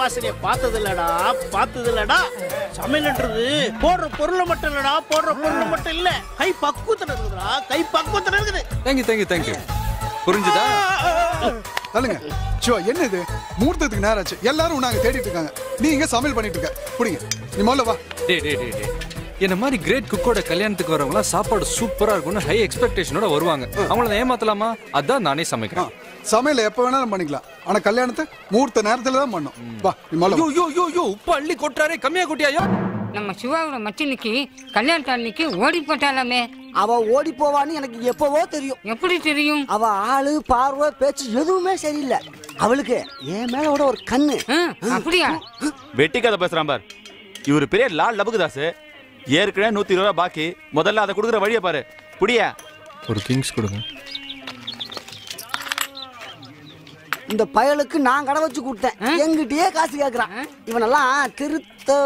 வாசனையை பார்த்தது இல்லடா பார்த்தது இல்லடா சமையல்ன்றது போடுற பொருளை மட்டும் இல்லடா போடுற பொருள் மட்டும் இல்ல. கை பக்குவத்துல இருக்குதுடா கை பக்குவத்துல இருக்குது. தேங்க்யூ தேங்க்யூ தேங்க்யூ புரிஞ்சுதா? சொல்லுங்க சிவா என்ன இது? முகூர்த்தத்துக்கு நேரம் ஆச்சு எல்லாரும் நாங்க தேடிட்டு இருக்காங்க. நீ இங்க சமையல் பண்ணிட்டு இருக்க. புடிங்க. நீ முதல்ல வா. டே டே டே டே என்ன மாதிரி கிரேட் குக்கோட கல்யாணத்துக்கு வரவங்க சாப்பாடு சூப்பரா இருக்கும்னு ஹை எக்ஸ்பெக்டேஷனோட வருவாங்க. அவங்கள ஏமாத்தலாமா? அதான் நானே சமைக்கிறேன். சமையல் எப்ப வேணாலும் பண்ணிக்கலாம். ஆனா கல்யாணத்தை முகூர்த்த நேரத்துல தான் பண்ணும் வா யோ. யோ யோ யோ உப்பு அள்ளி கொட்டுறாரே கம்மியா கொட்டியாயோ? நம்ம சிவாவோட மச்சினிக்கு கல்யாணத்து அன்னைக்கு ஓடி போட்டாலாமே? அவ ஓடி போவான்னு எனக்கு எப்பவோ தெரியும். எப்படி தெரியும்? அவ ஆளு பார்வை பேச்சு எதுவுமே சரியில்லை. அவளுக்கு என் மேல விட ஒரு கண்ணு. அப்படியா? வெட்டி கதை பேசுறான் பார். இவர் பெரிய லால் லபுகுதாஸ் ஏற்கனவே நூத்தி இருபது ரூபா பாக்கி. முதல்ல அதை கொடுக்குற வழியை பாரு. புடியா? ஒரு கிங்ஸ் கொடுங்க. இந்த பயலுக்கு நான் கடை வச்சு கொடுத்தேன். எங்கிட்டயே காசு கேக்குறான். இவனெல்லாம் திருத்த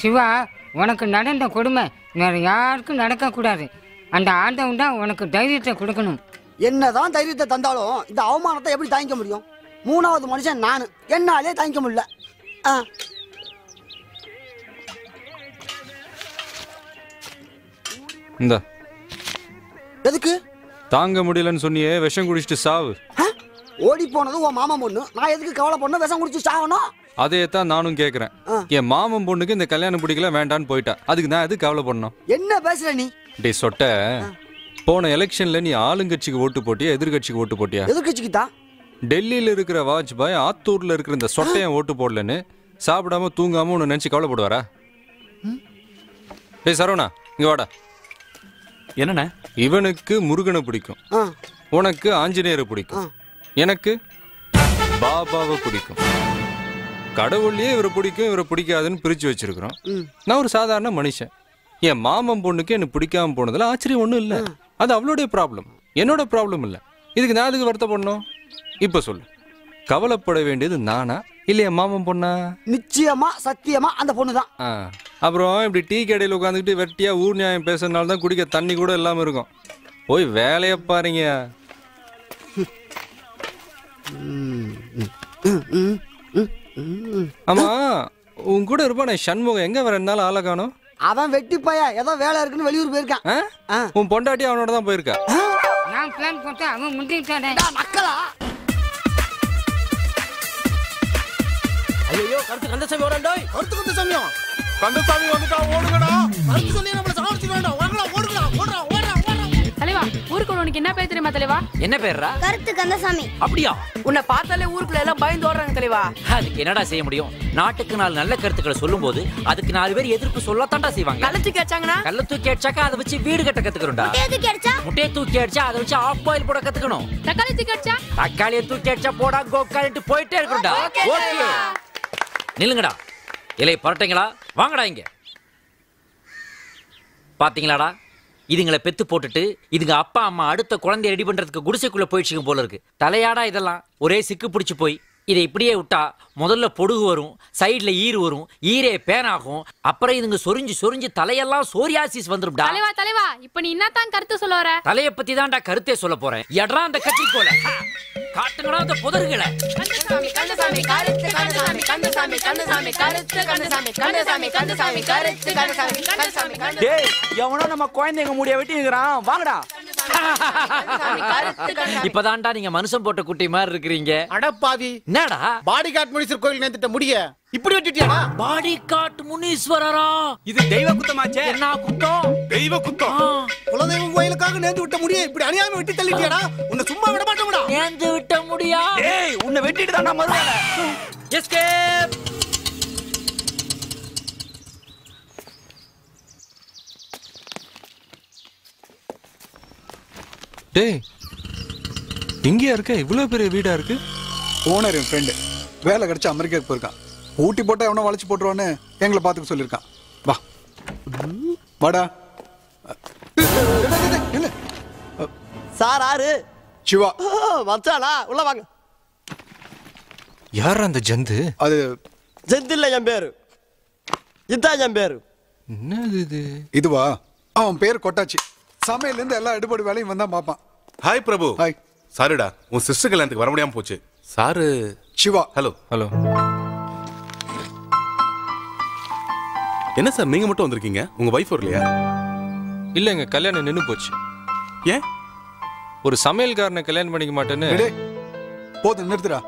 சிவா உனக்கு நடந்த கொடுமை வேற யாருக்கும் நடக்க கூடாது அந்த ஆண்டவன் தான் உனக்கு தைரியத்தை கொடுக்கணும். என்னதான் தைரியத்தை தந்தாலும் இந்த அவமானத்தை எப்படி தாங்கிக்க முடியும்? மூணாவது மனுஷன் நானு. என்னாலே தாங்கிக்க முடியல. ஆ, இந்த. எதுக்கு? தாங்க முடியலன்னு சொன்னியே விஷம் குடிச்சிட்டு சாவு? ஓடி போனது உன் மாமா பொண்ணு. நான் எதுக்கு கவலை பண்ண விஷம் குடிச்சு சாகணும் அதே தான் நானும் கேக்குறேன். என் மாமன் பொண்ணுக்கு இந்த கல்யாணம் பிடிக்கல வேண்டான்னு போயிட்டா. அதுக்கு நான் எதுக்கு கவலை பண்ணணும்? என்ன பேசுற நீ? டே சொட்ட. போன எலெக்ஷன்ல நீ ஆளுங்கட்சிக்கு ஓட்டு போட்டியா எதிர்கட்சிக்கு ஓட்டு போட்டியா? எதிர்கட்சிக்கு தான். டெல்லியில இருக்கிற வாஜ்பாய் ஆத்தூர்ல இருக்கிற இந்த சொட்டையன் ஓட்டு போடலன்னு சாப்பிடாம தூங்காம உன்னை நினைச்சு கவலைப்படுவாரா? டேய் சரவணா இங்க வாடா. என்னண்ணே? இவனுக்கு முருகனை பிடிக்கும். உனக்கு ஆஞ்சநேயரை பிடிக்கும். எனக்கு பாபாவை பிடிக்கும். கடவுள்லயே இவரை பிடிக்கும் இவரை பிடிக்காதுன்னு பிரிச்சு வச்சிருக்கிறோம். நான் ஒரு சாதாரண மனுஷன். என் மாமன் பொண்ணுக்கு எனக்கு பிடிக்காம போனதுல ஆச்சரியம் ஒன்றும் இல்லை. அது அவளுடைய ப்ராப்ளம் என்னோட ப்ராப்ளம் இல்லை. இதுக்கு நான் அதுக்கு வருத்தப்படணும்? இப்போ சொல்லு. கவலைப்பட வேண்டியது நானா? இல்லை என் மாமன் பொண்ணா? நிச்சயமா சத்தியமா அந்த பொண்ணு தான் அப்புறம் இப்படி டீ கடையில் உட்காந்துக்கிட்டு வெட்டியா ஊர் நியாயம் பேசுறதுனால தான் குடிக்க தண்ணி கூட இல்லாமல் இருக்கும். போய் வேலையை பாருங்க. ஆமா உன் கூட இருப்பானே சண்முகம். எங்க வர என்னால ஆளை காணோம். அவன் வெட்டி பையா ஏதோ வேலை இருக்குன்னு வெளியூர் போயிருக்கான். ஆ? ஆ. உன் பொண்டாட்டி அவனோட தான் போயிருக்கா. நான் பிளான் போட்டு அவன் முந்திட்டானே மக்களா? ஐயோ கருத்து கந்தசாமி ஓடாண்டோய். கருத்து கந்த சமயம் கந்தசாமி வந்துட்டா ஓடுங்கடா. கருத்து சொல்லி நம்மள சாவடிச்சு வேண்டாம். ஓடுடா ஓடுடா ஓடுடா ஓடுடா ஓடுடா தலைவா ஊருக்கு உனக்கு என்ன பேர் தெரியுமா தலைவா? என்ன பேர்ரா? கருத்து கந்தசாமி அப்படியா? உன்னை பார்த்தாலே ஊருக்குள்ள எல்லாம் பயந்து ஓடுறாங்க தலைவா. அதுக்கு என்னடா செய்ய முடியும்? நாட்டுக்கு நாலு நல்ல கருத்துக்களை சொல்லும்போது அதுக்கு நாலு பேர் எதிர்ப்பு சொல்லத்தான்டா செய்வாங்க. கள்ள தூக்கி வச்சாங்கன்னா கல்ல தூக்கி அடிச்சாக்கா அதை வச்சு வீடு கட்ட கத்துக்கணும்டா எதுக்கு அடிச்சா? முட்டையை தூக்கி அடிச்சா அதை வச்சு ஆஃப் பாயில் போட கத்துக்கணும். தக்காளி தூக்கி அடிச்சா? தக்காளியை தூக்கி அடிச்சா போடா கோக்காலிட்டு போயிட்டே இருக்கணும்டா. ஓகே நில்லுங்கடா. இலை பரட்டைங்களா வாங்கடா இங்க. பாத்தீங்களாடா? இதுங்களை பெத்து போட்டுட்டு இதுங்க அப்பா அம்மா அடுத்த குழந்தைய ரெடி பண்றதுக்கு குடிசைக்குள்ள போயிடுச்சுங்க போல இருக்கு. தலையாடா இதெல்லாம். ஒரே சிக்கு பிடிச்சு போய். இதை இப்படியே விட்டா முதல்ல பொடுகு வரும் சைடுல ஈர் வரும் ஈரே பேனாகும் அப்புறம் இதுங்க சொரிஞ்சு சொரிஞ்சு தலையெல்லாம் சோரியாசிஸ் வந்துரும்டா. தலைவா தலைவா இப்ப நீ என்னத்தான் கருத்து சொல்ல வர? தலைய பத்தி தான்டா கருத்தே சொல்ல போறேன். எட்ரா அந்த கத்திரிக்கோல காட்டுங்கடா அந்த புதர்களை. கந்தசாமி கந்தசாமி கருத்து கந்தசாமி கந்தசாமி கந்தசாமி கருத்து கந்தசாமி கந்தசாமி கந்தசாமி கருத்து கந்தசாமி கந்தசாமி கந்தசாமி. டேய் எவனோ நம்ம குழந்தைங்க முடிய வெட்டி இருக்கிறான் வாங்கடா. இப்பதான்டா நீங்க மனுஷன் போட்ட குட்டி மாதிரி இருக்கிறீங்க. அடப்பாவி. என்னடா? பாடி கார்ட் முனீஸ்வர் கோயில் நேர்த்திட்ட முடிய? இப்படி வெட்டிட்டியாடா? பாடி முனீஸ்வரரா? இது தெய்வ குத்தமாச்சே. என்ன குத்தம்? தெய்வ குத்தம். குலதெய்வம் கோயிலுக்காக நேர்ந்து விட்ட முடிய இப்படி அநியாயமா வெட்டி தள்ளிட்டியாடா? உன்னை சும்மா விட மாட்டோம்டா. ஏந்து விட்ட முடியா? டேய் உன்னை வெட்டிட்டு தான் மறுவேல எஸ்கேப் டேய் இங்கேயா இருக்க? இவ்வளவு பெரிய வீடா இருக்கு? ஓனர் என் ஃப்ரெண்டு வேலை கிடைச்சு அமெரிக்காவுக்கு போயிருக்கான். ஊட்டி போட்டா எவனோ வளைச்சு போட்டுருவான்னு எங்களை பார்த்துக்க சொல்லியிருக்கான். வா. வாடா. இல்ல சார் ஆறு. சிவா. மச்சானா உள்ள வாங்க. யார் அந்த ஜந்து? அது ஜெந்தில்ல என் பேரு. இதான் என் பேரு. என்னது இது? இதுவா? அவன் பேர் கொட்டாச்சி. சமையல்ல இருந்து எல்லா எடுபடி வேலையும் வந்தா பார்ப்பான். ஹாய் பிரபு. ஹாய் சாரிடா உன் சிஸ்டர் கல்யாணத்துக்கு வர முடியாம போச்சு. சாரு. சிவா. ஹலோ. ஹலோ. என்ன சார் நீங்க மட்டும் வந்திருக்கீங்க? உங்க வைஃப் வரலையா இல்லைங்க கல்யாணம் நின்னு போச்சு. ஏன்? ஒரு சமையல்காரனை கல்யாணம் பண்ணிக்க மாட்டேன்னு. டேய், போதும் நிறுத்துடா.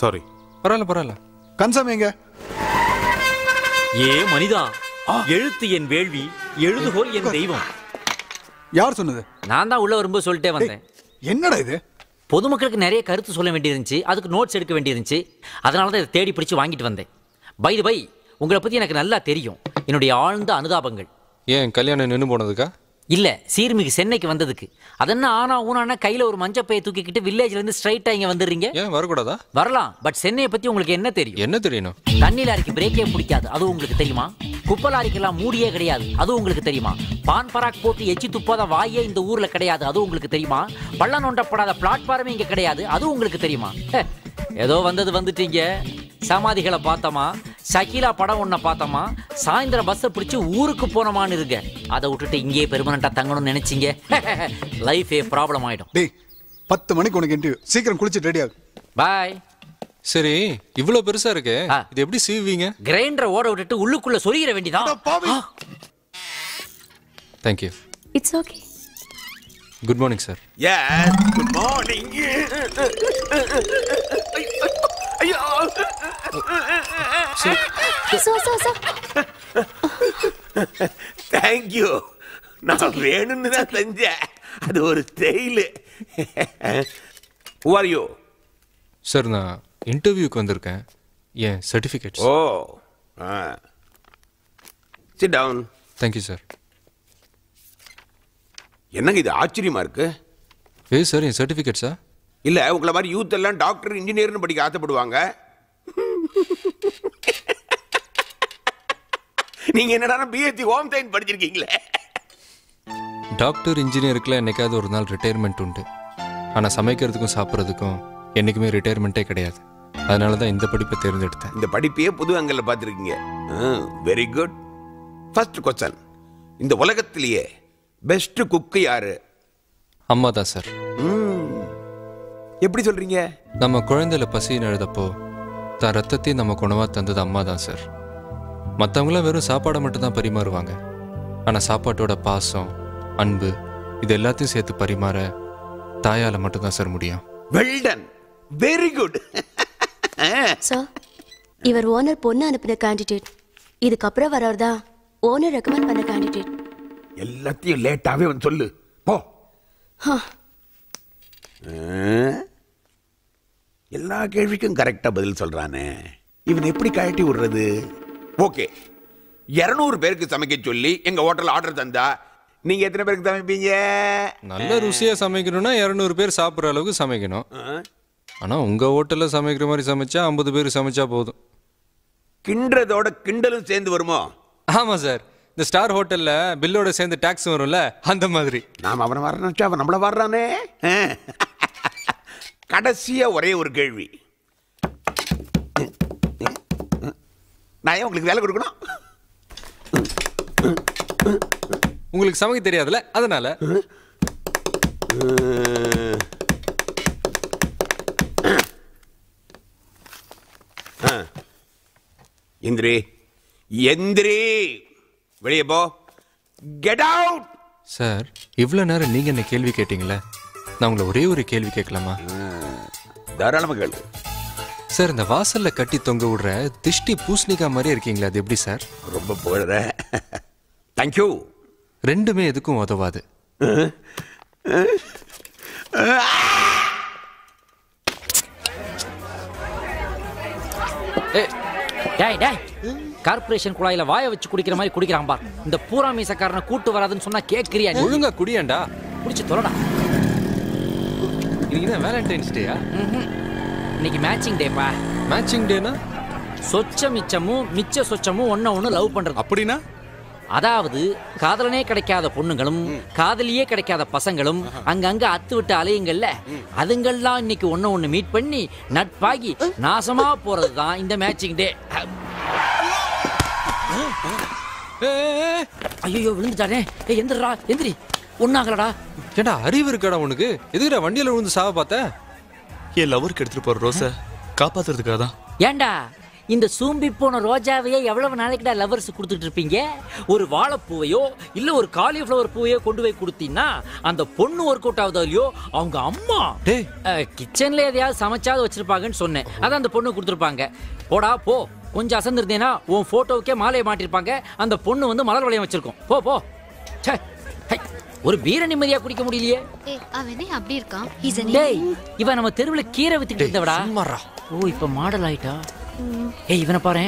சாரி பரவாயில்ல பரவாயில்ல. கன்சாமி எங்க? ஏ மனிதா. எழுத்து என் வேள்வி எழுதுகோல் என் தெய்வம். யார் சொன்னது? நான் தான் உள்ள வரும்போது சொல்லிட்டே வந்தேன். என்னடா இது? பொதுமக்களுக்கு நிறைய கருத்து சொல்ல வேண்டியிருந்துச்சு. அதுக்கு நோட்ஸ் எடுக்க வேண்டியிருந்துச்சு. அதனால தான் இதை தேடி பிடிச்சி வாங்கிட்டு வந்தேன். பை பை உங்களை பற்றி எனக்கு நல்லா தெரியும். என்னுடைய ஆழ்ந்த அனுதாபங்கள். ஏன் கல்யாணம் நின்று போனதுக்கா? இல்ல சீர்மிகு சென்னைக்கு வந்ததுக்கு. அதென்ன ஆனா ஊனானா கையில ஒரு மஞ்சப்பையை தூக்கிக்கிட்டு வில்லேஜ்ல இருந்து ஸ்ட்ரைட்டா இங்க வந்துடுறீங்க? ஏன் வரக்கூடாதா? வரலாம் பட் சென்னையை பத்தி உங்களுக்கு என்ன தெரியும்? என்ன தெரியணும்? தண்ணி லாரிக்கு பிரேக்கே பிடிக்காது அது உங்களுக்கு தெரியுமா? குப்பை லாரிக்கெல்லாம் மூடியே கிடையாது அது உங்களுக்கு தெரியுமா? பான் பராக் போட்டு எச்சி துப்பாத வாயே இந்த ஊர்ல கிடையாது அது உங்களுக்கு தெரியுமா? பள்ளம் நோண்டப்படாத பிளாட்ஃபார்மே இங்க கிடையாது அது உங்களுக்கு தெரியுமா? ஏதோ வந்தது வந்துட்டீங்க. சமாதிகளை பார்த்தோமா? ஷக்கீலா படம் ஒன்ன பார்த்தோமா? சாயந்தரம் பஸ்ஸை பிடிச்சி ஊருக்கு போனோமான்னு இருங்க. அதை விட்டுட்டு இங்கேயே பெர்மனண்டா தங்கணும்னு நினைச்சீங்க. லைஃபே ப்ராப்ளம் ஆயிடும். டேய் பத்து மணிக்கு உனக்கு இன்டர்வியூ சீக்கிரம் குளிச்சுட்டு ரெடி ஆகு. பாய் சரி இவ்ளோ பெருசா இருக்கு. இது எப்படி சீவுவீங்க? கிரைண்டரை ஓட விட்டுட்டு உள்ளுக்குள்ள சொருகிற வேண்டியதான் thank you it's okay good morning sir yes good morning ஐயோ so so so thank you நான் வேணும்னு தான் செஞ்சேன் அது ஒரு style who are you sir நான் இன்டர்வியூக்கு வந்திருக்கேன். ஏன் certificates oh sit down thank you sir என்னங்க இது ஆச்சரியமா இருக்கு? ஏய் சார் என் சர்டிஃபிகேட்ஸா இல்ல உங்களை மாதிரி யூத் எல்லாம் டாக்டர் இன்ஜினியர்னு படிக்க ஆசைப்படுவாங்க. நீங்க என்னடா பிஎஸ்சி ஹோம் சயின்ஸ் படிச்சிருக்கீங்களே? டாக்டர் இன்ஜினியருக்குலாம் என்னைக்காவது ஒரு நாள் ரிட்டையர்மெண்ட் உண்டு. ஆனால் சமைக்கிறதுக்கும் சாப்பிட்றதுக்கும் என்றைக்குமே ரிட்டையர்மெண்ட்டே கிடையாது. அதனால தான் இந்த படிப்பை தேர்ந்தெடுத்தேன். இந்த படிப்பையே புது அங்கல்ல பார்த்துருக்கீங்க. வெரி குட் ஃபர்ஸ்ட் கொஸ்டன் இந்த உலகத்திலேயே பெஸ்ட் குக்கு யாரு? அம்மா தான் சார் எப்படி சொல்றீங்க? நம்ம குழந்தையில பசின்னு எழுதப்போ தான் ரத்தத்தையும் நம்ம குணவாக தந்தது அம்மா தான் சார் மற்றவங்களாம் வெறும் சாப்பாடை மட்டும் தான் பரிமாறுவாங்க. ஆனால் சாப்பாட்டோட பாசம் அன்பு இது எல்லாத்தையும் சேர்த்து பரிமாற தாயால் மட்டும்தான் சார் முடியும். Well done very good sir இவர் ஓனர் பொண்ணு அனுப்பின கேண்டிடேட் இதுக்கப்புறம் வரவர் தான் ஓனர் ரெக்கமெண்ட் பண்ண கேண்டிடேட் எல்லாத்தையும் லேட்டாவே வந்து சொல்லு. போ? எல்லா கேள்விக்கும் கரெக்டா பதில் சொல்றானே. இவன் எப்படி கழட்டி விடுறது? ஓகே. இருநூறு பேருக்கு சமைக்க சொல்லி எங்க ஹோட்டல் ஆர்டர் தந்தா நீங்க எத்தனை பேருக்கு சமைப்பீங்க? நல்ல ருசியாக சமைக்கணும்னா இரநூறு பேர் சாப்பிட்ற அளவுக்கு சமைக்கணும். ஆ? ஆனால் உங்கள் ஹோட்டலில் சமைக்கிற மாதிரி சமைச்சா ஐம்பது பேர் சமைச்சா போதும். கிண்டுறதோட கிண்டலும் சேர்ந்து வருமோ? ஆமாம் சார். இந்த ஸ்டார் ஹோட்டலில் பில்லோட சேர்ந்து டேக்ஸ் வரும்ல அந்த மாதிரி. நாம் அவனை வர நினைச்சா அவன் நம்மள வர்றானே. கடைசியா ஒரே ஒரு கேள்வி. நான் ஏன் உங்களுக்கு வேலை கொடுக்கணும்? உங்களுக்கு சமைக்க தெரியாதுல்ல அதனால. இந்திரி எந்திரி வெளியே போ. கெட் அவுட் சார் இவ்வளோ நேரம் நீங்கள் என்ன கேள்வி கேட்டீங்களே? நான் உங்களை ஒரே ஒரு கேள்வி கேட்கலாமா? தாராளமாக கேளு. சார் இந்த வாசல்ல கட்டி தொங்க விடுற திஷ்டி பூசணிக்கா மாதிரியே இருக்கீங்களா அது எப்படி சார் ரொம்ப புகழற தேங்க்யூ ரெண்டுமே எதுக்கும் உதவாது. டேய் டேய். கார்ப்பரேஷன் குழாயில வாயை வச்சு குடிக்கிற மாதிரி குடிக்கிறான் பார். இந்த பூரா மீசக்காரனை கூட்டு வராதுன்னு சொன்னா கேட்கிறியா ஒழுங்கா குடியேண்டா. குடிச்சு தொலைடா. இன்னைக்கு வேலண்டைன்ஸ் டேயா இன்னைக்கு மேட்சிங் டேப்பா மேட்சிங் டேனா சொச்ச மிச்சமும் மிச்ச சொச்சமும் ஒன்ன ஒண்ணு லவ் பண்றது. அப்படின்னா? அதாவது காதலனே கிடைக்காத பொண்ணுங்களும் காதலியே கிடைக்காத பசங்களும் அங்கங்க அத்து விட்டு அலையுங்கள்ல. அதுங்கெல்லாம் இன்னைக்கு ஒண்ணு ஒண்ணு மீட் பண்ணி நட்பாகி நாசமா போறது தான் இந்த மேட்சிங் டே ஐயோ விழுந்துட்டானே. ஏய் எந்திரா எந்திரி. ஒன்னாகலடா ஏண்டா அறிவு இருக்காடா உனக்கு? எதுக்குடா வண்டியில விழுந்து சாவ பார்த்த? என் லவருக்கு எடுத்துட்டு போற ரோஸ காப்பாத்துறதுக்காக தான் ஏண்டா இந்த சூம்பி போன ரோஜாவையே எவ்வளவு நாளைக்குடா லவர்ஸ் கொடுத்துட்டு இருப்பீங்க? ஒரு வாழைப்பூவையோ இல்ல ஒரு காலிஃப்ளவர் பூவையோ கொண்டு போய் கொடுத்தீங்கன்னா அந்த பொண்ணு ஒர்க் அவுட் ஆகுதோ இல்லையோ அவங்க அம்மா. டேய். கிச்சன்ல எதையாவது சமைச்சாவது வச்சிருப்பாங்கன்னு சொன்னேன். அதான் அந்த பொண்ணு கொடுத்துருப்பாங்க. போடா போ. கொஞ்சம் அசந்திருந்தேனா உன் போட்டோவுக்கே மாலையை மாட்டிருப்பாங்க. அந்த பொண்ணு வந்து மலர் வளையம் வச்சிருக்கோம். போ போ. ச்சே, ஹை, ஒரு பீர நிம்மதியா குடிக்க முடியலையே. அவனே அப்படி இருக்கான்? டேய் இவன் நம்ம தெருவுல கீரை வித்துட்டு இருந்தவடா. சும்மாறா. ஓ இப்ப மாடல் ஆயிட்டா? ஏய் இவனை பாரு.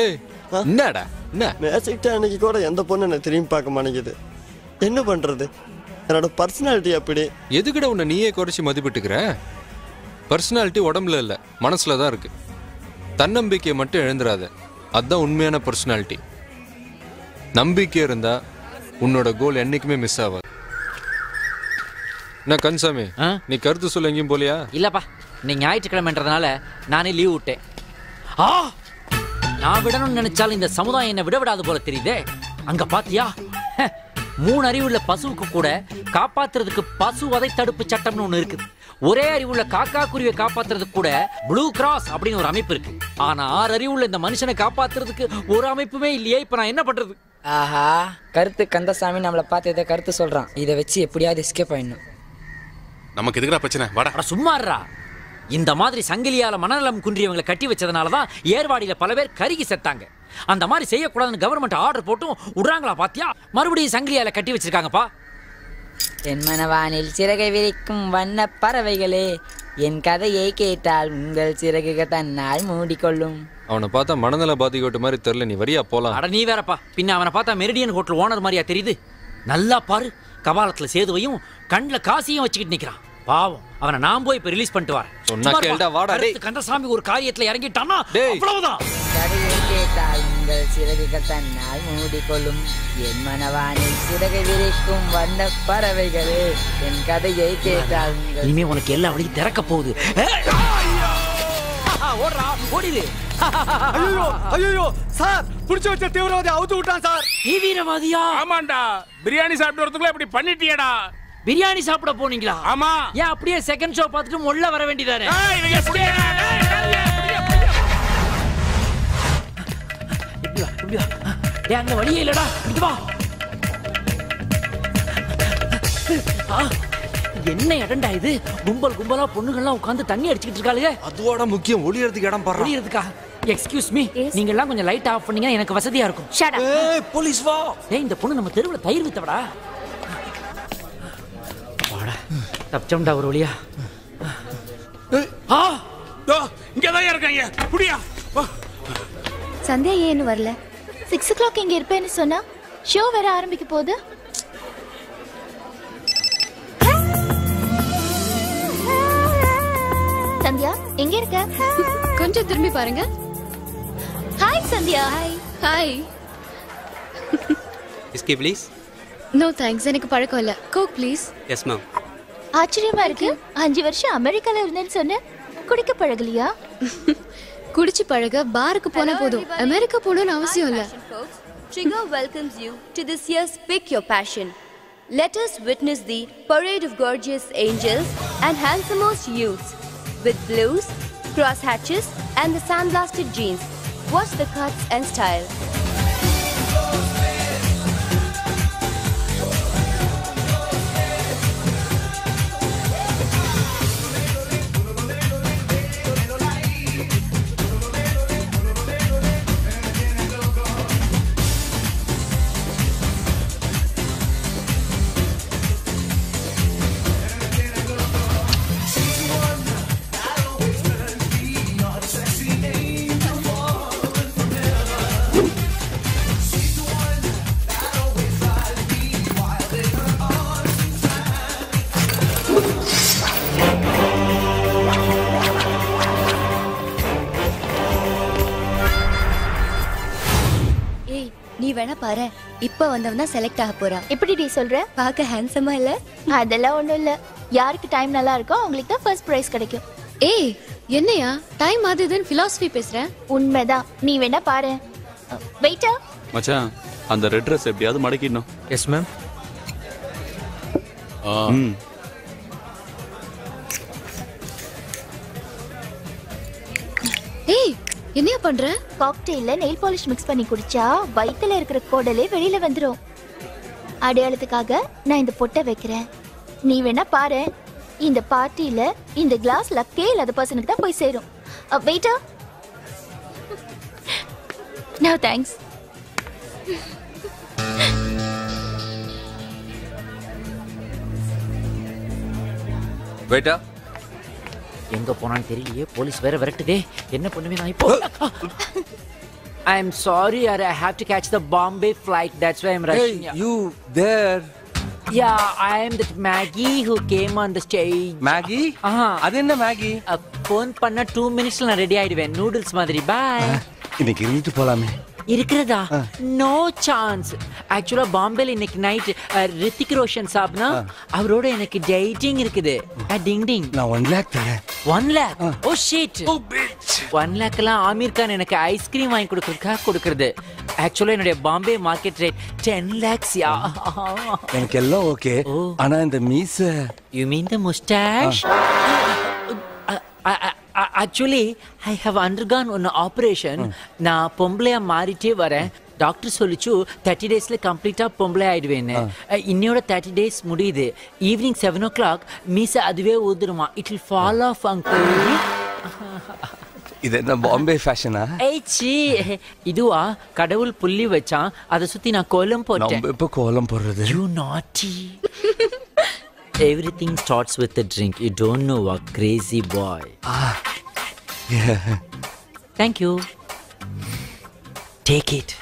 ஏய் என்னடா? என்ன? மேசிக்கிட்ட அன்னைக்கு கூட எந்த பொண்ணு என்ன திரும்பி பார்க்க மாட்டேங்குது. என்ன பண்றது? என்னோட பர்சனாலிட்டி அப்படி. எதுக்குடா உன்னை நீயே குறைச்சி மதிப்பிட்டுக்கிற? பர்சனாலிட்டி உடம்புல இல்ல மனசுல தான் இருக்கு. தன்னம்பிக்கையை மட்டும் எழுந்துராத அதுதான் உண்மையான பர்சனாலிட்டி நம்பிக்கை இருந்தா உன்னோட கோல் என்னைக்குமே மிஸ் ஆகாது. என்ன கன்சாமி நீ கருத்து சொல்ல எங்கேயும் போலியா? இல்லப்பா இன்னைக்கு ஞாயிற்றுக்கிழமைன்றதுனால நானே லீவ் விட்டேன். ஆ! நான் விடணும்னு நினைச்சாலும் இந்த சமுதாயம் என்ன விட விடாது போல தெரியுதே. அங்க பாத்தியா? மூணு அறிவுள்ள பசுவுக்கு கூட காப்பாத்துறதுக்கு பசு வதை தடுப்பு சட்டம்னு ஒண்ணு இருக்குது. ஒரே அறிவுள்ள காக்கா குருவியை காப்பாத்துறதுக்கு கூட ப்ளூ கிராஸ் அப்படின்னு ஒரு அமைப்பு இருக்கு. ஆனா ஆறு அறிவுள்ள இந்த மனுஷனை காப்பாத்துறதுக்கு ஒரு அமைப்புமே இல்லையே. இப்ப நான் என்ன பண்றது? ஆஹா. கருத்து கந்தசாமி நம்மளை பார்த்து ஏதோ கருத்து சொல்றான். இதை வச்சு எப்படியாவது எஸ்கேப் ஆயிடணும். நமக்கு எதுக்குடா பிரச்சனை? வாடா. அட சும்மாறா இந்த மாதிரி சங்கிலியால மனநலம் குன்றியவங்களை கட்டி வச்சதுனால தான் ஏர்வாடியில பல பேர் கருகி செத்தாங்க. அந்த மாதிரி செய்யக்கூடாதுன்னு கவர்மெண்ட் ஆர்டர் போட்டும் விடுறாங்களா பாத்தியா? மறுபடியும் சங்கிலியால கட்டி வச்சிருக்காங்கப்பா. என் மனவானில் சிறகை விரிக்கும் வண்ண பறவைகளே என் கதையை கேட்டால் உங்கள் சிறகுகள் தன்னால் மூடிக்கொள்ளும். அவனை பார்த்தா மனநல பாதிக்கப்பட்ட மாதிரி தெரியல நீ வரியா போலாம். அட நீ வேறப்பா. பின்ன அவனை பார்த்தா மெரிடியன் ஹோட்டல் ஓனர் மாதிரியா தெரியுது. நல்லா பாரு கபாலத்துல சேதுவையும் கண்ணுல காசியும் வச்சுக்கிட்டு நிக்கிறான். பாவம். அவனை நான் போய் இப்ப ரிலீஸ் பண்ணிட்டு வரேன். சொன்னா. கேளுடா, வாடா, டேய். கந்தசாமி ஒரு காரியத்துல இறங்கிட்டான்னா டேய். அவ்வளவுதான். கதையை கேட்டால் உங்கள் சிறகுகள் தன்னால் மூடிக்கொள்ளும். என் மனவானில் சிறகை விரிக்கும் வண்ண பறவைகளே என் கதையை கேட்டால் உங்கள் இனிமே உனக்கு எல்லா வழியும் திறக்க போகுது. ஓடுறா. ஓடிடு. ஐயோ ஐயோ சார் புடிச்சு வச்ச தீவிரவாதி அவுத்து விட்டான் சார். தீவிரவாதியா? ஆமாண்டா. பிரியாணி சாப்பிட்டு வரதுக்குள்ள இப்படி பண்ணிட்டியடா. பிரியாணி சாப்பிட போனீங்களா? ஆமா. ஏன் அப்படியே செகண்ட் ஷோ பார்த்துட்டு முள்ள வர வேண்டியதானே. டேய், அங்க வழியே இல்லடா. இங்க வா. ஆ, என்ன இடம்டா இது? கும்பல் கும்பலா பொண்ணுங்கள்லாம் உட்காந்து தண்ணி அடிச்சுக்கிட்டு இருக்காளுங்க. அதுவாட முக்கியம் ஒளியறதுக்கு இடம் பாரு ஒளியறதுக்கா? எக்ஸ்கியூஸ் மீ நீங்க எல்லாம் கொஞ்சம் லைட் ஆஃப் பண்ணீங்கன்னா எனக்கு வசதியா இருக்கும். போலீஸ் வா. ஏய் இந்த பொண்ணு நம்ம தெருவுல தயிர் வித்தவடா. அடடா தப்பிச்சோம்டா ஒரு வழியா? ஆ? இங்கதான் இருக்காங்க புடியா சந்தியா ஏன் வரல? சிக்ஸ் ஓ கிளாக் இங்க இருப்பேன்னு சொன்னா ஷோ வேற ஆரம்பிக்க போகுது. சந்தியா எங்க இருக்க? கொஞ்சம் திரும்பி பாருங்க. ஹாய் சந்தியா. ஹாய் ஹாய் எஸ்கே ப்ளீஸ் நோ தேங்க்ஸ் எனக்கு பழக்கம் இல்ல கோக் ப்ளீஸ் எஸ் மேம் ஆச்சரியமா இருக்கு அஞ்சு வருஷம் அமெரிக்கால இருந்தேன்னு சொன்ன குடிக்க பழகலையா குடிச்சு பழக பாருக்கு போனா போதும் அமெரிக்கா போகணும்னு அவசியம் இல்ல Trigger welcomes you to this year's Pick Your Passion. Let us witness the parade of gorgeous angels and handsomest youths with blues, cross hatches, and the sandblasted jeans. Watch the cuts and style. பாரு இப்ப வந்தவன் தான் select ஆக போறான். எப்படி D சொல்ற? பார்க்க ஹேண்ட்ஸமா இல்ல? அதெல்லாம் ஒண்ணும் இல்ல. யாருக்கு டைம் நல்லா இருக்கோ அவங்களுக்கு தான் ஃபர்ஸ்ட் பிரைஸ் கிடைக்கும். ஏய் என்னையா? டைம் ஆகுதுன்னு பிலாசபி பேசுற? உண்மைதான். நீ வேணா பாரு. வெயிட்டா மச்சான் அந்த ரெட் ட்ரெஸ் எப்படியாவது மடக்கிடணும். எஸ் மேம் ம். ஏய் என்னையா பண்ற? காக்டெயில்ல நெயில் பாலிஷ் மிக்ஸ் பண்ணி குடிச்சா வயித்துல இருக்கிற குடலே வெளியில வந்துரும். அடையாளத்துக்காக நான் இந்த பொட்டை வைக்கிறேன். நீ வேணா பாரு. இந்த பார்ட்டியில இந்த கிளாஸ் லக்கே இல்லாத பர்சனுக்கு தான் போய் சேரும். வெயிட்டா நோ தேங்க்ஸ் வெயிட்டா எங்க போனான்னு தெரியலையே போலீஸ் வேற விரட்டுதே. என்ன பண்ணுவேன் நான் இப்போ? I am sorry I have to catch the Bombay flight that's why I am rushing you there yeah I am that Maggie who came on the stage Maggie அது என்ன மேகி ஃபோன் பண்ண two மினிட்ஸ்ல நான் ready ஆயிடுவேன். Noodles மாதிரி. பாய் இன்னைக்கு இருந்துட்டு போலாமே. இருக்கிறதா? நோ சான்ஸ் ஆக்சுவலா பாம்பேல இன்னைக்கு நைட் ரித்திக் ரோஷன் சாப்னா அவரோட எனக்கு டேட்டிங் இருக்குது. டிங் டிங் நான் ஒன் லேக் தரேன். One lakh oh shit one லேக்லாம் ஆமீர் கான் எனக்கு ஐஸ்கிரீம் வாங்கி கொடுக்கறதுக்காக கொடுக்கறது. ஆக்சுவலா என்னுடைய Bombay market rate ten lakhs yeah. எனக்கு எல்லாம் ஓகே ஆனா இந்த மீச. You mean the moustache actually I have undergone one operation நான் பொம்பளையா மாறிட்டே வரேன் டாக்டர் சொல்லிச்சு தேர்ட்டி டேஸ்ல கம்ப்ளீட்டா பொம்பளை ஆயிடுவேன்னு இன்னையோட தேர்ட்டி டேஸ் முடியுது ஈவினிங் செவன் ஓ கிளாக் மீச அதுவே ஊதுருமா it will fall off uncle இது என்ன பாம்பே ஃபேஷனா ஏய் சீ இதுவா கடவுள் புள்ளி வச்சான் அதை சுத்தி நான் கோலம் போட்டேன் எப்ப கோலம் போடுறது You naughty. Everything starts with a drink. You don't know a crazy boy. Ah. yeah. Thank you. Take it.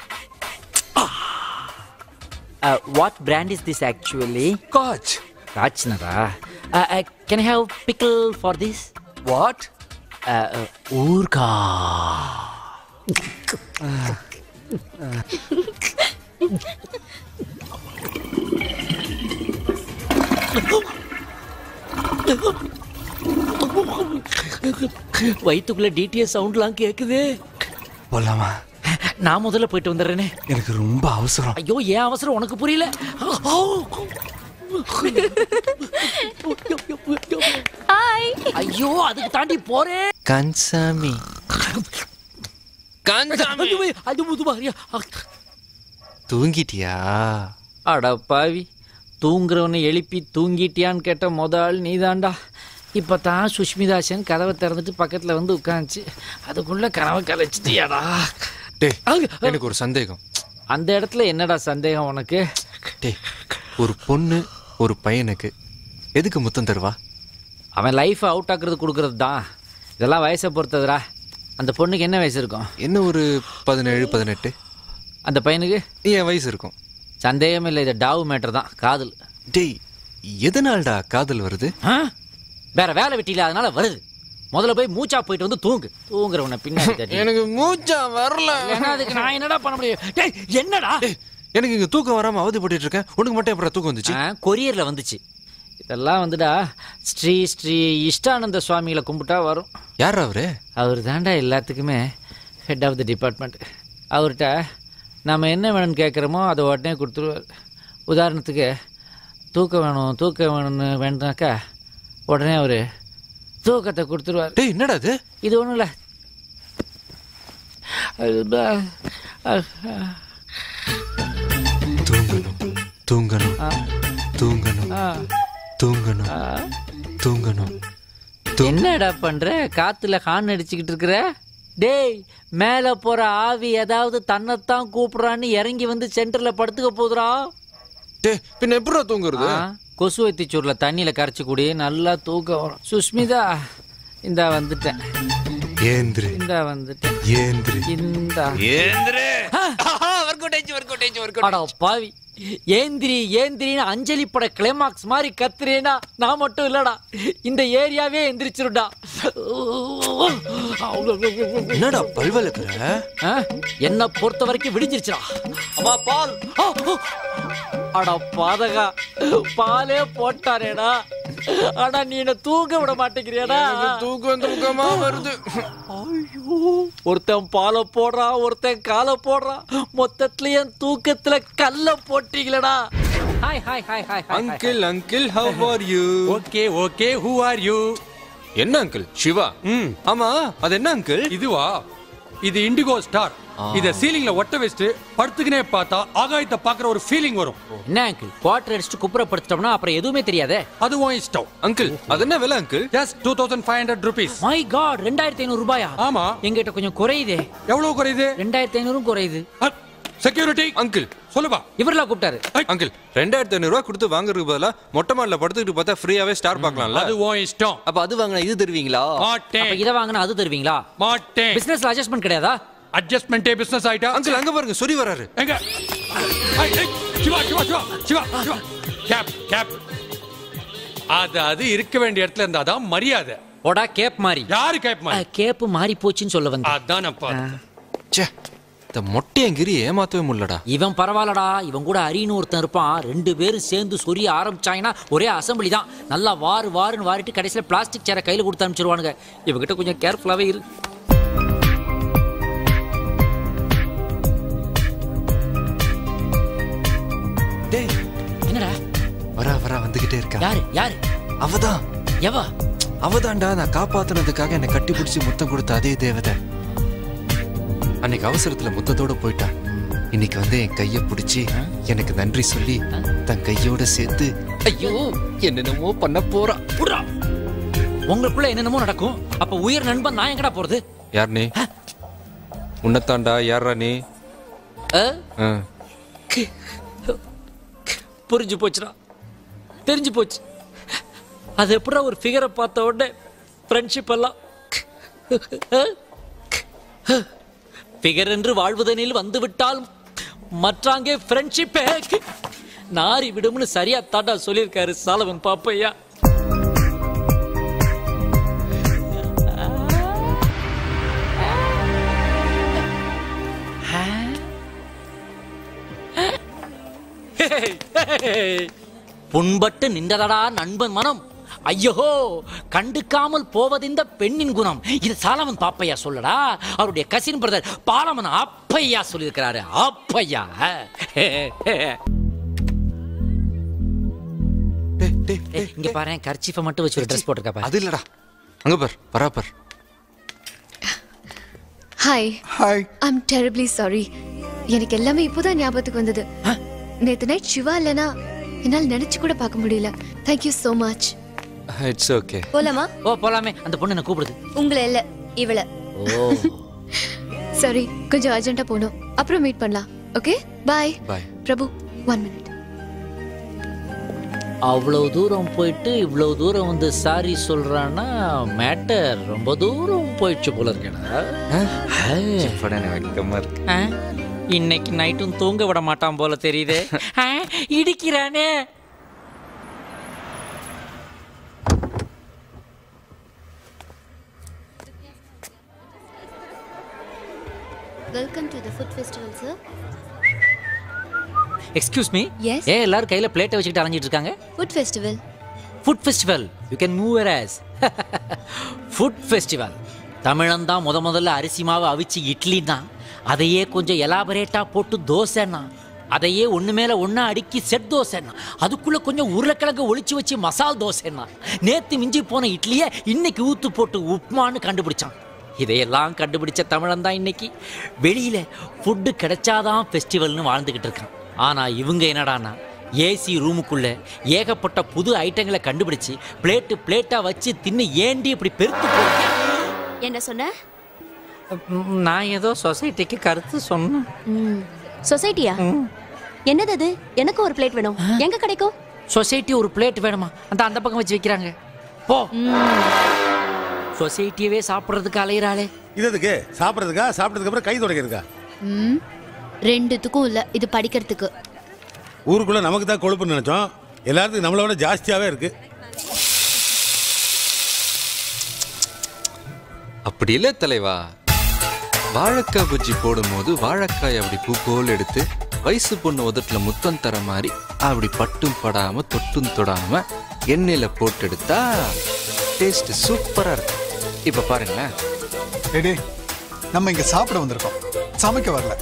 Uh, what brand is this actually? Scotch. Scotch, Nara. Uh, uh, can I have pickle for this? What? Uh, uh, Urka. வயித்துக்குள்ள TDS சவுண்ட்லாம் கேக்குது. போலாமா? நான் முதல்ல போயிட்டு வந்துடுறேனே. எனக்கு ரொம்ப அவசரம். ஐயோ ஏன் அவசரம்? உனக்கு புரியல. ஐயோ அதுக்கு தாண்டி போறேன். கன்சாமி. அதுவே அது முதுமாரியா? தூங்கிட்டியா? அட பாவி தூங்குறவனை எழுப்பி தூங்கிட்டியான்னு கேட்ட முதல் நீதாண்டா. இப்போ தான் சுஷ்மிதா சென் கதவை திறந்துட்டு பக்கத்தில் வந்து உட்காந்துச்சு. அதுக்குள்ள கனவை கலைச்சிட்டியாடா. டேய் எனக்கு ஒரு சந்தேகம். அந்த இடத்துல என்னடா சந்தேகம் உனக்கு? டேய் ஒரு பொண்ணு ஒரு பையனுக்கு எதுக்கு முத்தம் தருவா? அவன் லைஃப் அவுட் ஆக்குறது கொடுக்கறது தான் இதெல்லாம் வயசை பொறுத்ததுடா. அந்த பொண்ணுக்கு என்ன வயசு இருக்கும்? என்ன ஒரு பதினேழு பதினெட்டு? அந்த பையனுக்கு? என் வயசு இருக்கும். சந்தேகமே இல்லை இது டாவு மேட்டர் தான் காதல். டேய் எதனால்டா காதல் வருது? வேற வேலை வெட்டியில அதனால வருது. முதல்ல போய் மூச்சா போயிட்டு வந்து தூங்கு. தூங்குறவனை பின்னாடி தட்டி. எனக்கு மூச்சா வரல. ஏன்னா அதுக்கு நான் என்னடா பண்ண முடியும்? டேய் என்னடா? எனக்கு இங்க தூக்கம் வராம அவதிப்பட்டு இருக்கேன் உனக்கு மட்டும் அப்புறம் தூக்கம் வந்துச்சு? கொரியர்ல வந்துச்சு. இதெல்லாம் வந்துடா ஸ்ரீ ஸ்ரீ இஷ்டானந்த சுவாமிகளை கும்பிட்டா வரும். யார் அவரு? அவர் தாண்டா எல்லாத்துக்குமே ஹெட் ஆஃப் த டிபார்ட்மெண்ட் அவர்கிட்ட நம்ம என்ன வேணும்னு கேட்குறோமோ அதை உடனே கொடுத்துருவார் உதாரணத்துக்கு தூக்கம் வேணும் தூக்கம் வேணும்னு வேணுனாக்கா உடனே அவர் தூக்கத்தை கொடுத்துருவார். டேய் என்னடா இது? இது ஒன்றும் இல்லை. தூங்கணும் தூங்கணும் தூங்கணும் தூங்கணும் என்னடா பண்ற? காத்துல ஹார்ன் அடிச்சுக்கிட்டு இருக்கிற? டேய் மேல போற ஆவி ஏதாவது தன்னைத்தான் கூப்பிடுறான்னு இறங்கி வந்து சென்டர்ல படுத்துக்க போதுடா. டேய் பின்ன எப்படா தூங்குறது? ஆ, கொசு வத்திச்சூர்ல தண்ணியில கரைச்சு கூடி நல்லா தூக்கம் வரும். சுஷ்மிதா இந்த வந்துட்டேன். ஏந்திரு. இந்த வந்துட்டேன். ஏந்திரு. இந்த. ஏந்திரு. அட பாவி. ஏந்திரி ஏந்திரின்னு அஞ்சலி பட கிளைமாக்ஸ் மாதிரி கத்துறேனா நான் மட்டும் இல்லடா. இந்த ஏரியாவே எந்திரிச்சிருடா என்னடா பல்வலுக்குற? என்ன பொறுத்த வரைக்கும் விடிஞ்சிருச்சுடா. அம்மா பால். அட பாதகா. பாலே போட்டாரேடா. ஆனா நீ என்ன தூங்க விட மாட்டேங்கிறியாடா. தூக்கம் இந்த முகமா வருது ஒருத்தன் பாலை போடுறான் ஒருத்தன் காலை போடுறான். மொத்தத்துல என் தூக்கத்துல கல்ல போட்டீங்களடா hi hi hi hi uncle uncle how are you okay okay who are you என்ன அங்கிள் சிவா? ம் ஆமா அது என்ன அங்கிள் இதுவா? இது இண்டிகோ ஸ்டார் இத சீலிங்ல ஒட்ட வச்சுட்டு படுத்துக்கினே பார்த்தா ஆகாயத்தை பாக்குற ஒரு ஃபீலிங் வரும். என்ன அங்கிள் குவார்டர் அடிச்சுட்டு குப்புறப்படுத்திட்டோம்னா அப்புறம் எதுவுமே தெரியாதே? அதுவும் இஷ்டம். அங்கிள் அது என்ன விலை uncle just two thousand five hundred rupees my god ரெண்டாயிரத்தி ஐநூறு ரூபாயா? ஆமா. எங்கிட்ட கொஞ்சம் குறையுதே. எவ்வளவு குறையுது? ரெண்டாயிரத்தி ஐநூறும் குறையுது. செக்யூரிட்டி அங்கிள் சொல்லுப்பா இவரெல்லாம் கூப்பிட்டாரு. அங்கிள் ரெண்டாயிரத்தி ஐநூறு ரூபா கொடுத்து வாங்குறதுக்கு பதிலா மொட்டை மாடல படுத்துக்கிட்டு பார்த்தா ஃப்ரீயாவே ஸ்டார் பார்க்கலாம்ல? அதுவும் இஷ்டம். அப்ப அது வாங்கினா இது தருவீங்களா? மாட்டேன். இதை வாங்கினா அது தருவீங்களா? மாட்டேன். பிசினஸ்ல அட்ஜஸ்ட்மெண்ட் கிடையாதா? அட்ஜஸ்ட்மெண்டே பிசினஸ் ஆயிட்டா? அங்கிள் அங்க பாருங்க சொல்லி வராரு. எங்க? சிவா சிவா சிவா சிவா சிவா. கேப் கேப் அது அது இருக்க வேண்டிய இடத்துல இருந்தாதான் மரியாதை. ஓடா கேப் மாதிரி யாரு கேப் மாதிரி கேப் மாறி போச்சுன்னு சொல்ல வந்தேன். அதான் அப்பா ச்சே. இந்த மொட்டையங்கிரி ஏமாத்தவே முடியலடா. இவன் பரவாயில்லடா இவன் கூட அரின்னு ஒருத்தன் இருப்பான். ரெண்டு பேரும் சேர்ந்து சொரிய ஆரம்பிச்சாங்கன்னா ஒரே அசம்பிளி தான். நல்லா வாரு வாருன்னு வாரிட்டு கடைசியில் பிளாஸ்டிக் சேரை கையில் கொடுத்து அனுப்பிச்சிருவானுங்க. இவகிட்ட கொஞ்சம் கேர்ஃபுல்லாகவே இரு. என்னடா? வரா வரா வந்துகிட்டே இருக்கா. யாரு? யாரு? அவதான். எவா? அவதான்டா நான் காப்பாத்துனதுக்காக என்னை கட்டி பிடிச்சி முத்தம் கொடுத்த அதே தேவதை. அன்னைக்கு அவசரத்துல முத்தத்தோட போயிட்டா. இன்னைக்கு வந்து என் கைய பிடிச்சி எனக்கு நன்றி சொல்லி தன் கையோட சேர்த்து ஐயோ என்னென்னமோ பண்ண போறா. புடுறா. உங்களுக்குள்ள என்னென்னமோ நடக்கும். அப்ப உயிர் நண்பன் நான் எங்கடா போறது? யார் நீ? உன்னத்தாண்டா யாரா நீ. புரிஞ்சு போச்சுடா. தெரிஞ்சு போச்சு. அது எப்படா ஒரு ஃபிகரை பார்த்த உடனே ஃப்ரெண்ட்ஷிப் எல்லாம் ஃபிகர் என்று வாழ்வதனில் வந்து விட்டால் மற்றாங்கே ஃப்ரெண்ட்ஷிப்பே நாரி விடும்னு சரியா தாண்டா சொல்லியிருக்காரு சாலவன் பாப்பையா. புண்பட்டு நின்றதடா நண்பன் மனம். ஐயோ கண்டுக்காமல் போவதிந்த பெண்ணின் குணம். இது சாலமன் பாப்பையா சொல்லடா? அவருடைய கசின் பிரதர் பாலமன் அப்பையா சொல்லியிருக்கிறாரு. அப்பையா. இங்க பாரு கர்ச்சிஃபை மட்டும் வச்சு ஒரு ட்ரெஸ் போட்டிருக்கா பாரு. அது இல்லடா. அங்க பார் வரா பார். Hi hi I'm terribly sorry எனக்கு எல்லாமே இப்போதான் ஞாபகத்துக்கு வந்தது. நேத்து நைட் சிவா இல்லனா என்னால் நினைச்சு கூட பார்க்க முடியல. Thank you so much it's okay போலாமா? ஓ போலாமே. அந்த பொண்ணு என்ன கூப்பிடுது. உங்களை இல்ல இவள. ஓ. சாரி கொஞ்சம் அர்ஜென்ட்டா போகணும். அப்புறம் மீட் பண்ணலாம். Okay bye bye Prabhu one minute அவ்வளவு தூரம் போயிட்டு இவ்வளவு தூரம் வந்து சாரி சொல்றான்னா மேட்டர் ரொம்ப தூரம் போயிடுச்சு போல இருக்கேடா வெக்கமா இருக்கு? இன்னைக்கு நைட்டும் தூங்க விட மாட்டான் போல தெரியுதே. இடிக்கிறானே. Welcome to the food festival sir excuse me Yes. ஏன் எல்லாரும் கையில பிளேட்டை வச்சுக்கிட்டு அலைஞ்சிட்டு இருக்காங்க food festival food festival you can move as food festival தமிழன் தான் முத முதல்ல அரிசி மாவு அவிச்சு இட்லி தான் அதையே கொஞ்சம் எலாபரேட்டா போட்டு தோசைன்னா அதையே ஒன்று மேலே ஒன்றா அடுக்கி செட் தோசைன்னா அதுக்குள்ளே கொஞ்சம் உருளைக்கிழங்கு ஒளிச்சு வச்சு மசால் தோசைன்னா நேற்று மிஞ்சி போன இட்லியை இன்னைக்கு ஊத்து போட்டு உப்புமான்னு கண்டுபிடிச்சான். இதையெல்லாம் கண்டுபிடிச்ச தமிழன் தான் இன்னைக்கு. வெளியில ஃபுட்டு கிடைச்சாதான் ஃபெஸ்டிவல்னு வாழ்ந்துகிட்டு இருக்கான். ஆனா இவங்க என்னடான்னா ஏசி ரூமுக்குள்ள ஏகப்பட்ட புது ஐட்டங்களை கண்டுபிடிச்சு பிளேட்டு பிளேட்டா வச்சு தின்னு ஏண்டி இப்படி பெருத்து போறீங்க என்ன சொன்ன? நான் ஏதோ சொசைட்டிக்கு கருத்து சொன்னேன். சொசைட்டியா என்னது அது? எனக்கு ஒரு பிளேட் வேணும். எங்க கிடைக்கும்? சொசைட்டி ஒரு பிளேட் வேணுமா? அந்த அந்த பக்கம் வச்சு வைக்கிறாங்க. போ. சொசைட்டியவே சாப்பிட்றதுக்கு அலையிறாளே. இது எதுக்கு? சாப்பிட்றதுக்கா? சாப்பிட்டதுக்கு அப்புறம் கை துடைக்கிறதுக்கா? ம் ரெண்டுத்துக்கும் இல்ல. இது படிக்கிறதுக்கு. ஊருக்குள்ள நமக்கு தான் கொழுப்புன்னு நினைச்சோம். எல்லாத்துக்கும் நம்மளை விட ஜாஸ்தியாவே இருக்கு. அப்படி இல்ல தலைவா. வாழைக்காய் பஜ்ஜி போடும்போது வாழைக்காய் அப்படி பூ போல் எடுத்து வயசு பொண்ணு உதட்டுல முத்தம் தர மாதிரி அப்படி பட்டும் படாம தொட்டும் தொடாம எண்ணெயில் போட்டு எடுத்தா டேஸ்ட் சூப்பரா இருக்கும். இப்ப பாருங்களேன். டேடி நம்ம இங்க சாப்பிட வந்திருக்கோம். சமைக்க வரல.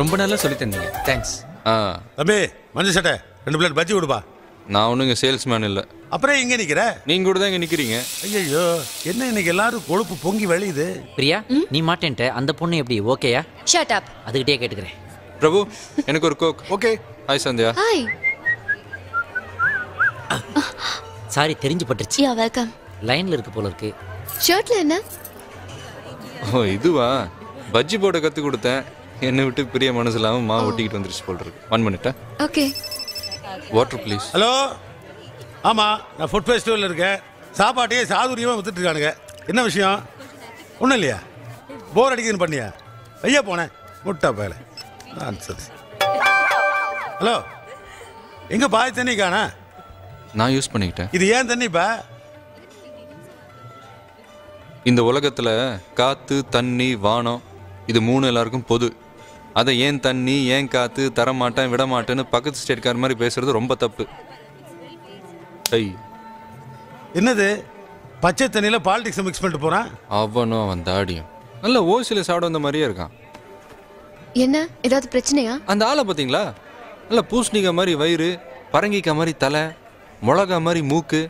ரொம்ப நல்லா சொல்லி தந்தீங்க. தேங்க்ஸ் ஆ. தம்பி மஞ்சள் சட்டை ரெண்டு பிளேட் பஜ்ஜி கொடுப்பா. நான் ஒன்றும் இங்கே சேல்ஸ்மேன் இல்லை. அப்புறம் இங்க நிக்கிற? நீங்க கூட தான் இங்கே நிற்கிறீங்க ஐயோ என்ன இன்னைக்கு எல்லாரும் கொழுப்பு பொங்கி வழியுது? பிரியா நீ மாட்டேன்ட்ட. அந்த பொண்ணு எப்படி ஓகேயா ஷட் அப் அதுகிட்டே கேட்டுக்கிறேன். பிரபு எனக்கு ஒரு coke okay hi Sandhya. Hi sorry தெரிஞ்சு பட்டுருச்சு. யா வெல்கம் லைன்ல இருக்கு போல இருக்கு. ஷர்ட்ல என்ன? ஓ இதுவா? பஜ்ஜி போட கற்றுக் கொடுத்தேன். என்னை விட்டு பெரிய மனசு இல்லாமல் மா ஒட்டிக்கிட்டு வந்துருச்சு போல் இருக்கு. ஒன் மினிட்டா ஓகே. வாட்டர் ப்ளீஸ் ஹலோ ஆமா நான் ஃபுட் ஃபெஸ்டிவலில் இருக்கேன். சாப்பாட்டையே சாதுரியமாக வித்துட்டு இருக்கானுங்க. என்ன விஷயம்? ஒன்றும் இல்லையா? போர் அடிக்குதுன்னு பண்ணியா? ஐயா போனேன். முட்டா பேல. சரி ஹலோ எங்க பாய் தண்ணி காணா நான் யூஸ் பண்ணிக்கிட்டேன். இது ஏன் தண்ணிப்பா இந்த உலகத்தில் காற்று தண்ணி வானம் இது மூணு எல்லாருக்கும் பொது. அதை ஏன் தண்ணி ஏன் காற்று தரமாட்டேன் விட மாட்டேன்னு பக்கத்து ஸ்டேட்கார மாதிரி பேசுறது ரொம்ப தப்பு. ஐய் என்னது? பச்சை தண்ணியில் பாலிடிக்ஸ் மிக்ஸ் பண்ணிட்டு போறான்? அவனும் அவன் தாடியும். நல்ல ஓசியில் சாப்பிட வந்த மாதிரியே இருக்கான். என்ன? ஏதாவது பிரச்சனையா? அந்த ஆளை பார்த்தீங்களா? நல்ல பூசணிக்கா மாதிரி வயிறு பரங்கிக்கா மாதிரி தலை மிளகா மாதிரி மூக்கு.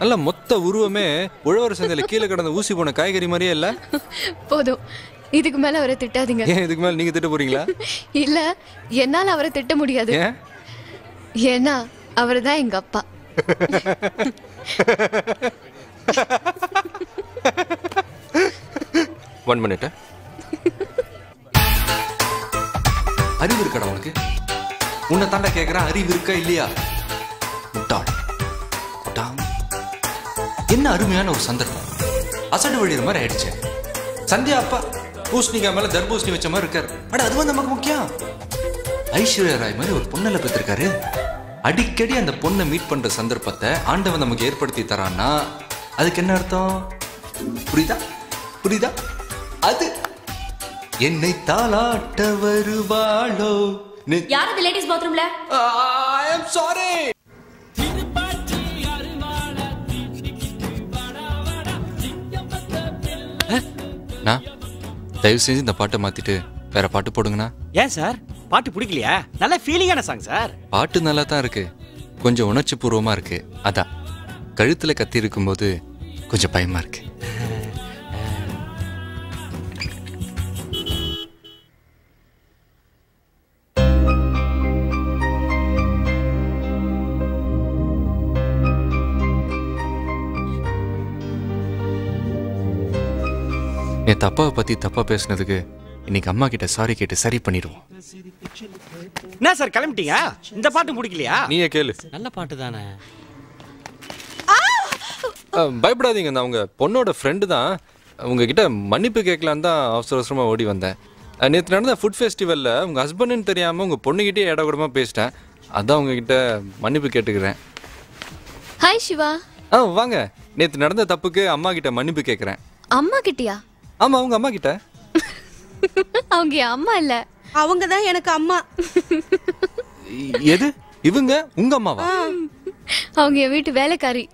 நல்ல மொத்த உருவமே உழவர் சந்தையில் கீழே கிடந்த ஊசி போன காய்கறி மாதிரியே இல்லை? போதும். இதுக்கு மேல அவரை திட்டாதீங்க. ஏன் இதுக்கு மேலே நீங்கள் திட்ட போறீங்களா? இல்ல என்னால அவரை திட்ட முடியாது. ஏன்? ஏன்னா அவர் தான் எங்க அப்பா. ஒன் மினிட் அறிவு இருக்கடா உனக்கு. உன்னை தாண்டா கேட்குறேன் அறிவு இருக்கா இல்லையா? என்ன அருமையான ஒரு சந்தர்ப்பம். அசடு வழியிற மாதிரி ஆயிடுச்சு. சந்தியா அப்பா பூசணிக்கா மேல தர்பூசணி வச்ச மாதிரி இருக்காரு. அட அதுவும் நமக்கு முக்கியம். ஐஸ்வர்யா ராய் மாதிரி ஒரு பொண்ணல பெற்றிருக்காரு. அடிக்கடி அந்த பொண்ணை மீட் பண்ற சந்தர்ப்பத்தை ஆண்டவன் நமக்கு ஏற்படுத்தி தரான்னா அதுக்கு என்ன அர்த்தம்? புரியுதா? புரியுதா? அது என்னை தாளாட்ட வருவாளோ? யார் லேடிஸ் பாத்ரூம்ல ஐ அம் சாரி நான் தயவு செஞ்சு இந்த பாட்டை மாத்திட்டு வேற பாட்டு போடுங்கண்ணா. ஏன் சார்? பாட்டு பிடிக்கலையா? நல்ல ஃபீலிங்கான சாங் சார். பாட்டு நல்லா தான் இருக்கு. கொஞ்சம் உணர்ச்சி பூர்வமா இருக்கு. அதான் கழுத்துல கத்தி இருக்கும்போது கொஞ்சம் பயமா இருக்கு. என் தப்பாவை பத்தி தப்பா பேசுனதுக்கு இன்னைக்கு அம்மா கிட்ட சாரி கேட்டு சரி பண்ணிடுவோம். என்ன சார் கிளம்பிட்டீங்க? இந்த பாட்டு பிடிக்கலையா? நீயே கேளு. நல்ல பாட்டு தானே. பயப்படாதீங்க நான் உங்க பொண்ணோட ஃப்ரெண்டு தான். உங்ககிட்ட மன்னிப்பு கேட்கலான்னு தான் அவசர அவசரமா ஓடி வந்தேன். நேத்து நடந்த ஃபுட் ஃபெஸ்டிவல்ல உங்க ஹஸ்பண்ட்னு தெரியாம உங்க பொண்ணுகிட்டே இட கூடமா பேசிட்டேன். அதான் உங்ககிட்ட மன்னிப்பு கேட்டுக்கிறேன். ஹாய் சிவா ஆ வாங்க. நேத்து நடந்த தப்புக்கு அம்மா கிட்ட மன்னிப்பு கேட்குறேன். அம்மா கிட்டயா? ஆமா உங்க அம்மா கிட்ட. அவங்க என் அம்மா இல்ல. அவங்க தான் எனக்கு அம்மா. எது? இவங்க உங்க அம்மாவா? அவங்க என் வீட்டு வேலைக்காரி.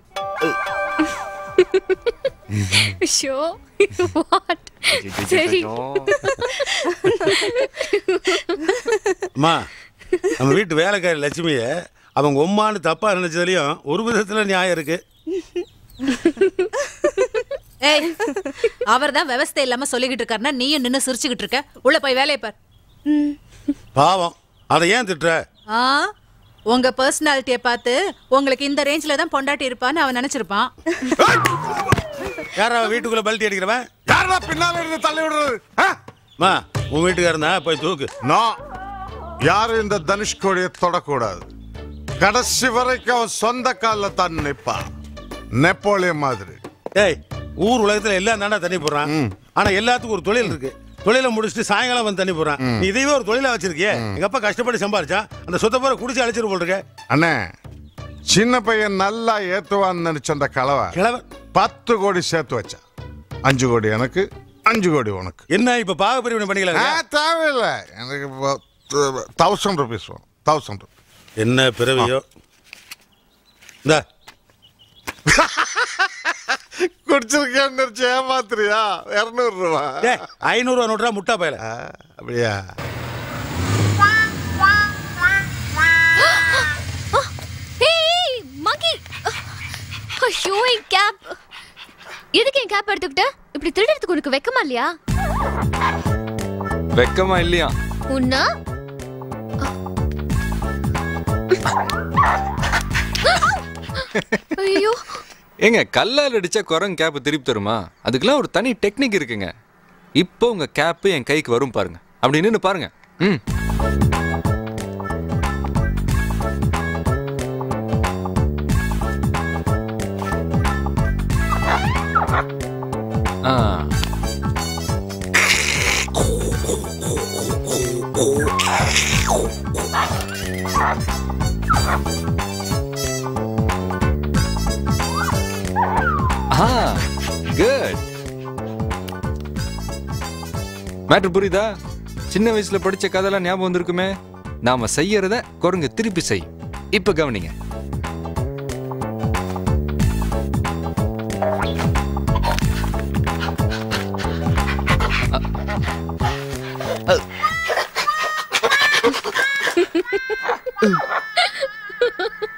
ஷோ வாட் சரி. அம்மா நம்ம வீட்டு வேலைக்காரி லட்சுமியை அவங்க உம்மான்னு தப்பா நினைச்சதுலயும் ஒரு விதத்துல நியாயம் இருக்கு. ஏய் அவர் தான் விவசாய இல்லாம சொல்லிக்கிட்டு இருக்காருன்னா நீயும் நின்னு சிரிச்சுக்கிட்டு இருக்க. உள்ள போய் வேலையை பார். பாவம். அதை ஏன் திட்டுற? ஆ உங்க பர்சனாலிட்டியை பார்த்து உங்களுக்கு இந்த ரேஞ்சில தான் பொண்டாட்டி இருப்பான்னு அவன் நினைச்சிருப்பான். யாரா வீட்டுக்குள்ள பல்ட்டி அடிக்கிறவன்? யாரா பின்னால இருந்து தள்ளி விடுறது? மா உன் வீட்டுக்காரன்? தான் போய் தூக்கு. நான் யாரும் இந்த தனுஷ்கோடியை தொடக்கூடாது. கடைசி வரைக்கும் அவன் சொந்த காலில் தான் நிற்பான் நெப்போலியன் மாதிரி. ஏய் ஊர் உலகத்துல எல்லாம் தானே தண்ணி போடுறான். ஆனா எல்லாத்துக்கும் ஒரு தொழில் இருக்கு. தொழிலை முடிச்சுட்டு சாயங்காலம் வந்து தண்ணி போடுறான். நீ இதையே ஒரு தொழிலா வச்சிருக்கியே. எங்க அப்பா கஷ்டப்பட்டு சம்பாரிச்சா அந்த சொத்த போற குடிச்சு அழைச்சிட்டு போல் இருக்க அண்ணே சின்ன பையன் நல்லா ஏத்துவான்னு நினைச்ச அந்த கலவை பத்து கோடி சேர்த்து வச்சான் அஞ்சு கோடி எனக்கு அஞ்சு கோடி உனக்கு. என்ன இப்ப பாக பிரிவினை பண்ணிக்கலாம் தேவையில்லை. எனக்கு தௌசண்ட் ருபீஸ் வேணும். தௌசண்ட் என்ன பிறவியோ? இந்த. குடிச்சிருக்கேன்னு ஏமாத்துறியா இருநூறு ரூபா. ஐநூறுவா நோட்டுறா முட்டா பயல. அப்படியா? ஐயோ என் கேப் எதுக்கு என் கேப் எடுத்துக்கிட்ட? இப்படி திருடுறதுக்கு உனக்கு வெக்கமா இல்லையா? வெக்கமா இல்லையா? உன்னா? ஐயோ. ஏங்க கல்லால் அடித்தா குரங்கு கேப்பு திருப்பி தருமா? அதுக்கெல்லாம் ஒரு தனி டெக்னிக் இருக்குங்க. இப்போ உங்கள் கேப்பு என் கைக்கு வரும் பாருங்க. அப்படி நின்னு பாருங்க. ம். மேட்ரு புரியுதா? சின்ன வயசுல படிச்ச கதைலாம் ஞாபகம் வந்திருக்குமே? நாம செய்யறத குரங்கு திருப்பி செய். இப்ப கவனிங்க.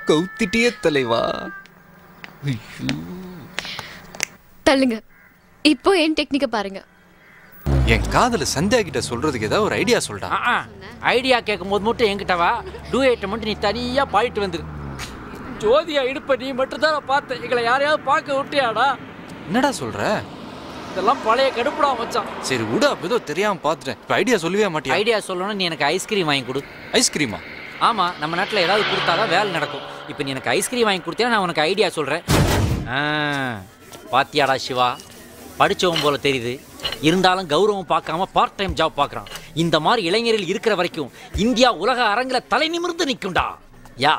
கௌத்திட்டிய தலைவா. தள்ளுங்க. இப்போ என் டெக்னிக்க பாருங்க. என் காதல சந்தியா கிட்ட சொல்றதுக்கு ஏதாவது ஒரு ஐடியா சொல்டா. ஐடியா கேட்கும் போது மட்டும் என்கிட்ட வா. டூயட்டை மட்டும் நீ தனியா பாடிட்டு வந்துரு. ஜோதியா இடுப்ப நீ மட்டும் தான் பார்த்த எங்களை யாரையாவது பார்க்க விட்டியாடா? என்னடா சொல்ற? இதெல்லாம் பழைய கடுப்புடா மச்சான். சரி விடு. அப்ப ஏதோ தெரியாம பாத்துட்டேன் இப்ப ஐடியா சொல்லவே மாட்டியா? ஐடியா சொல்லணும் நீ எனக்கு ஐஸ்கிரீம் வாங்கி கொடு. ஐஸ்கிரீமா ஆமா நம்ம நாட்டுல ஏதாவது கொடுத்தாதான் வேலை நடக்கும். இப்போ நீ எனக்கு ஐஸ்கிரீம் வாங்கி கொடுத்தா நான் உனக்கு ஐடியா சொல்றேன். ஆ, பாத்தியாடா சிவா. படிச்சவன் போல தெரியுது. இருந்தாலும் கௌரவம் பார்க்காம பார்ட் டைம் ஜாப் பார்க்கறான். இந்த மாதிரி இளைஞர்கள் இருக்கிற வரைக்கும் இந்தியா உலக அரங்குல தலை நிமிர்ந்து நிக்கும்டா. யா.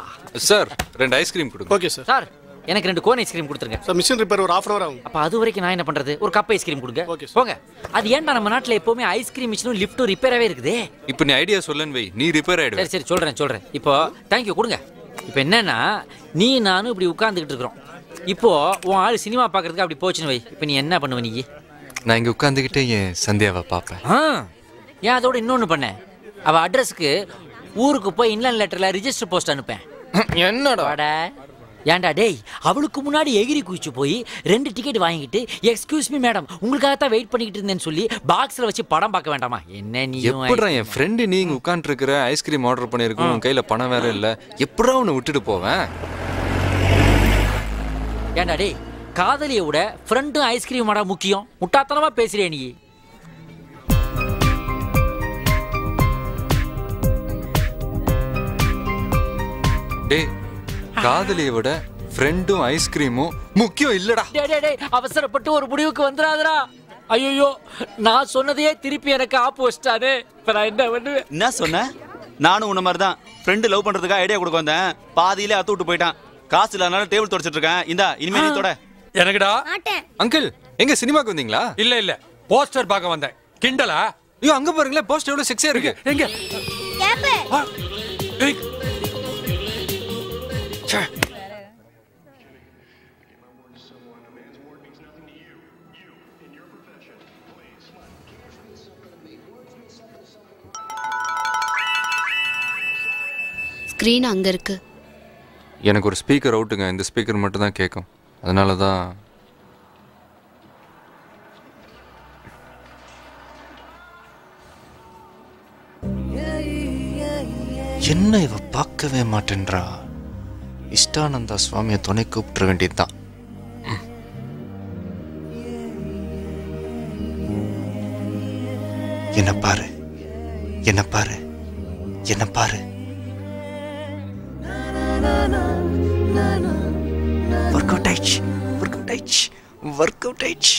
சார் ரெண்டு ஐஸ்கிரீம் கொடுங்க. ஓகே சார் சார் எனக்கு ரெண்டு கோன் ஐஸ்கிரீம் கொடுத்துருங்க. சார் மிஷின் ரிப்பேர் ஒரு ஆஃப் அன் ஆகும். அப்ப அது வரைக்கும் நான் என்ன பண்றது? ஒரு கப் ஐஸ்கிரீம் கொடுங்க. போங்க. அது ஏன்டா நம்ம நாட்டுல எப்பவுமே ஐஸ்கிரீம் மிஷினும் லிஃப்ட்டும் ரிப்பேராவே இருக்குதே? இப்ப நீ ஐடியா சொல்லன்னு வை. நீ ரிப்பேர் ஆயிடுவ. சரி சரி சொல்றேன் சொல்றேன். இப்போ தேங்க்யூ கொடுங்க. இப்போ என்னன்னா நீ நானும் இப்படி உட்கார்ந்துகிட்டு இருக்கிறோம். இப்போ உன் ஆள் சினிமா பார்க்கறதுக்கு அப்படி போச்சுன்னு வை. இப்போ நீ என்ன பண்ணுவ நீ? நான் இங்க உட்காந்துக்கிட்டே என் சந்தியாவை பார்ப்பேன். ஆ ஏன் அதோட இன்னொன்னு பண்ணேன் அவ அட்ரஸ்க்கு ஊருக்கு போய் இன்லாண்ட் லெட்டர்ல ரிஜிஸ்டர் போஸ்ட் அனுப்பேன். என்னடா? வாடா. ஏன்டா டேய் அவளுக்கு முன்னாடி எகிரி குதிச்சு போய் ரெண்டு டிக்கெட் வாங்கிட்டு எக்ஸ்கியூஸ் மீ மேடம் உங்களுக்காக தான் வெயிட் பண்ணிக்கிட்டு இருந்தேன்னு சொல்லி பாக்ஸ்ல வச்சு படம் பார்க்க வேண்டாமா? என்ன நீ எப்படிடா என் ஃப்ரெண்டு நீ இங்க உட்காந்துட்டு இருக்கிற ஐஸ்கிரீம் ஆர்டர் பண்ணிருக்கோம் உன் கையில பணம் வேற இல்ல. எப்படா உன்னை விட்டுட்டு போவேன்? ஏன்டா டேய் காதலியை விட ஃப்ரெண்டும் ஐஸ்கிரீமாடா முக்கியம். முட்டாத்தனமா பேசுறிய நீ. டேய் காதலியை விட ஃப்ரெண்டும் ஐஸ்கிரீமும் முக்கியம் இல்லடா. டேய் டேய் டேய் அவசரப்பட்டு ஒரு முடிவுக்கு வந்துடாதடா. ஐயோ நான் சொன்னதையே திருப்பி எனக்கு ஆப்பு வச்சிட்டானே இப்ப நான் என்ன பண்ணுவேன்? என்ன சொன்ன? நானும் உன்ன மாதிரி தான் ஃப்ரெண்டு லவ் பண்றதுக்காக ஐடியா கொடுக்க வந்தேன். பாதியிலே அத்து விட்டு போயிட்டான். காசு இல்லாதனால டேபிள் தொடச்சிட்டு இருக்கேன். இந்தா இனிமே நீ தொட. எனக்குடா? அங்கிள் எங்க சினிமாக்கு வந்தீங்களா? இல்ல இல்ல. போஸ்டர் பார்க்க வந்தேன். கிண்டலா? ஐயோ அங்க பாருங்களேன் போஸ்டர் எவ்வளவு செக்ஸியா இருக்கு. எங்க. ஸ்க்ரீன் அங்க இருக்கு. எனக்கு ஒரு ஸ்பீக்கர் அவுட்டுங்க இந்த ஸ்பீக்கர் மட்டும் தான் கேட்கும் அதனால தான் என்ன இவ பார்க்கவே மாட்டேன்றா? இஷ்டானந்தா சுவாமியை துணை கூப்பிட்டுற வேண்டியதுதான். என்ன பாரு என்ன பாரு என்ன பாரு. ஒர்க் அவுட் ஆயிடுச்சு. ஒர்க் அவுட் ஆயிடுச்சு. ஒர்க் அவுட் ஆயிடுச்சு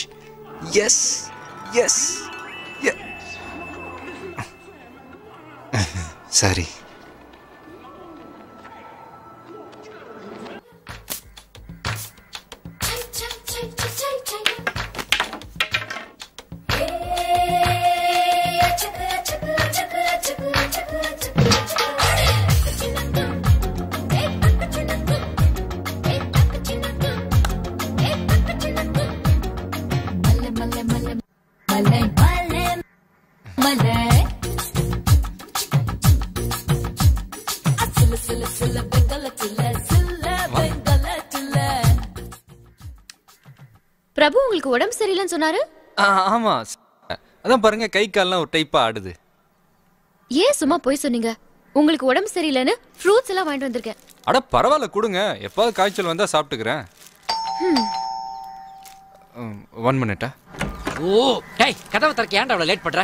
எஸ் எஸ் சாரி உங்களுக்கு உடம்பு சரியில்லைன்னு சொன்னாரு? ஆ, ஆமா. அதான் பாருங்க கை கால்லாம் ஒரு டைப்பா ஆடுது. ஏன் சும்மா போய் சொன்னீங்க? உங்களுக்கு உடம்பு சரியில்லைன்னு ஃப்ரூட்ஸ் எல்லாம் வாங்கிட்டு வந்திருக்கேன். அட பரவாயில்ல கொடுங்க. எப்பாவது காய்ச்சல் வந்தா சாப்பிட்டுக்கிறேன். ஒன் மினிட்டா ஓ டேய் கதவை திறக்க ஏன்டா அவ்வளவு லேட் பண்ற?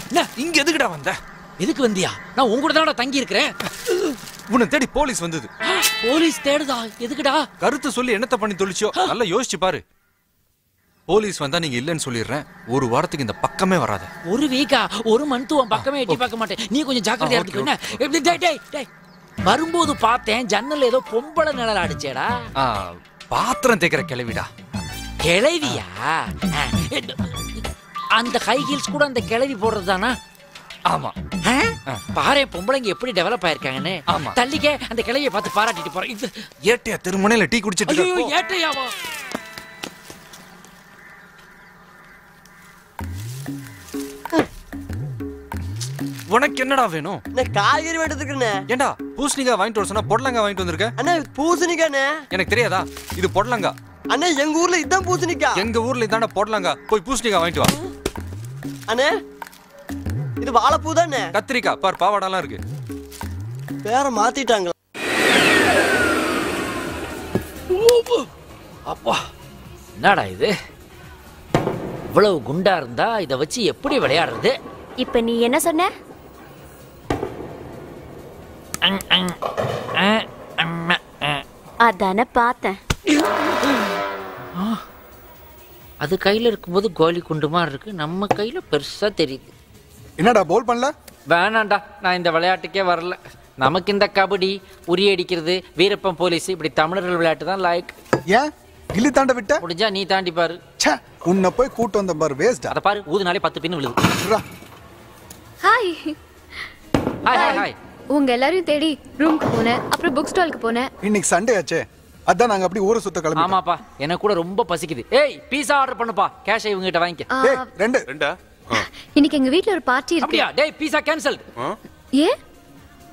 என்ன? இங்க எதுக்குடா வந்த? எதுக்கு வந்தியா? நான் உங்க கூட தானடா தங்கி இருக்கிறேன் உன்னை தேடி போலீஸ் வந்தது. போலீஸ் தேடுதா? எதுக்குடா? கருத்து சொல்லி என்னத்த பண்ணி தொலைச்சோ நல்லா யோசிச்சு பாரு. போலீஸ் வந்தா நீங்க இல்லைன்னு சொல்லிடுறேன். ஒரு வாரத்துக்கு இந்த பக்கமே வராத. ஒரு வீக்கா ஒரு மந்த் உன் பக்கமே எட்டி பார்க்க மாட்டேன். நீ கொஞ்சம் ஜாக்கிரதையா டேய் வரும்போது பார்த்தேன் ஜன்னல் ஏதோ பொம்பளை நிழல் அடிச்சேடா பாத்திரம் தேக்கிற கிளவிடா கிளவியா அந்த ஹை ஹீல்ஸ் கூட அந்த கிளவி போடுறது தானா ஆமா பாரு பொம்பளைங்க எப்படி டெவலப் ஆயிருக்காங்கன்னு. ஆமா. தள்ளிக்க அந்த கிளவியை பார்த்து பாராட்டிட்டு போறேன். ஏட்டையா திருமணையில டீ குடிச்சிட்டு. ஏட்டையாவா? உனக்கு என்னடா வேணும்? நான் காய்கறி வேண்டதுக்குண்ணே ஏண்டா பூசணிக்காய் வாங்கிட்டு வர சொன்னா பொடலங்காய் வாங்கிட்டு வந்திருக்க? அண்ணா பூசணிக்காண்ணே. எனக்கு தெரியாதா? இது பொடலங்காய். அண்ணா எங்க ஊர்ல இதான் பூசணிக்கா எங்க ஊர்ல இதாண்டா பொடலங்காய். போய் பூசணிக்காய் வாங்கிட்டு வா. அண்ணே இது வாழைப்பூ தானே? கத்திரிக்காய் பார் பாவாடெல்லாம் இருக்கு. பேர மாத்திட்டாங்க அப்பா என்னடா இது? இவ்வளவு குண்டா இருந்தா இத வச்சு எப்படி விளையாடுறது? இப்ப நீ என்ன சொன்ன? அதானே பார்த்தேன். அது கையில இருக்கும்போது கோலி குண்டு மாதிரி இருக்கு. நம்ம கையில பெருசா தெரியுது. என்னடா போல் பண்ணல? வேணாண்டா நான் இந்த விளையாட்டுக்கே வரல. நமக்கு இந்த கபடி உரி அடிக்கிறது வீரப்பன் போலீஸ் இப்படி தமிழர்கள் விளையாட்டு தான் லாய்க் ஏன்? கில்லி தாண்ட விட்ட? முடிஞ்சா நீ தாண்டி பாரு. ச்சே உன்னை போய் கூட்டு வந்த பாரு வேஸ்டா அத பாரு ஊதுனாலே பத்து பின்னு விழுது. ஹாய் ஹாய் ஹாய் ஹாய் உங்க எல்லாரையும் தேடி ரூம்க்கு போனேன் அப்புறம் புக் ஸ்டாலுக்கு போனேன். இன்னைக்கு சண்டே ஆச்சே? அதான் நாங்க அப்படி ஊரை சுத்த கிளம்பி ஆமாப்பா எனக்கு கூட ரொம்ப பசிக்குது. ஏய் பீஸா ஆர்டர் பண்ணுப்பா. கேஷ் இவங்க கிட்ட வாங்கிக்க. ஏய் ரெண்டு. ரெண்டா? இன்னைக்கு எங்க வீட்ல ஒரு பார்ட்டி இருக்கு. அப்படியா? டேய் பீஸா கேன்சல் ஏன்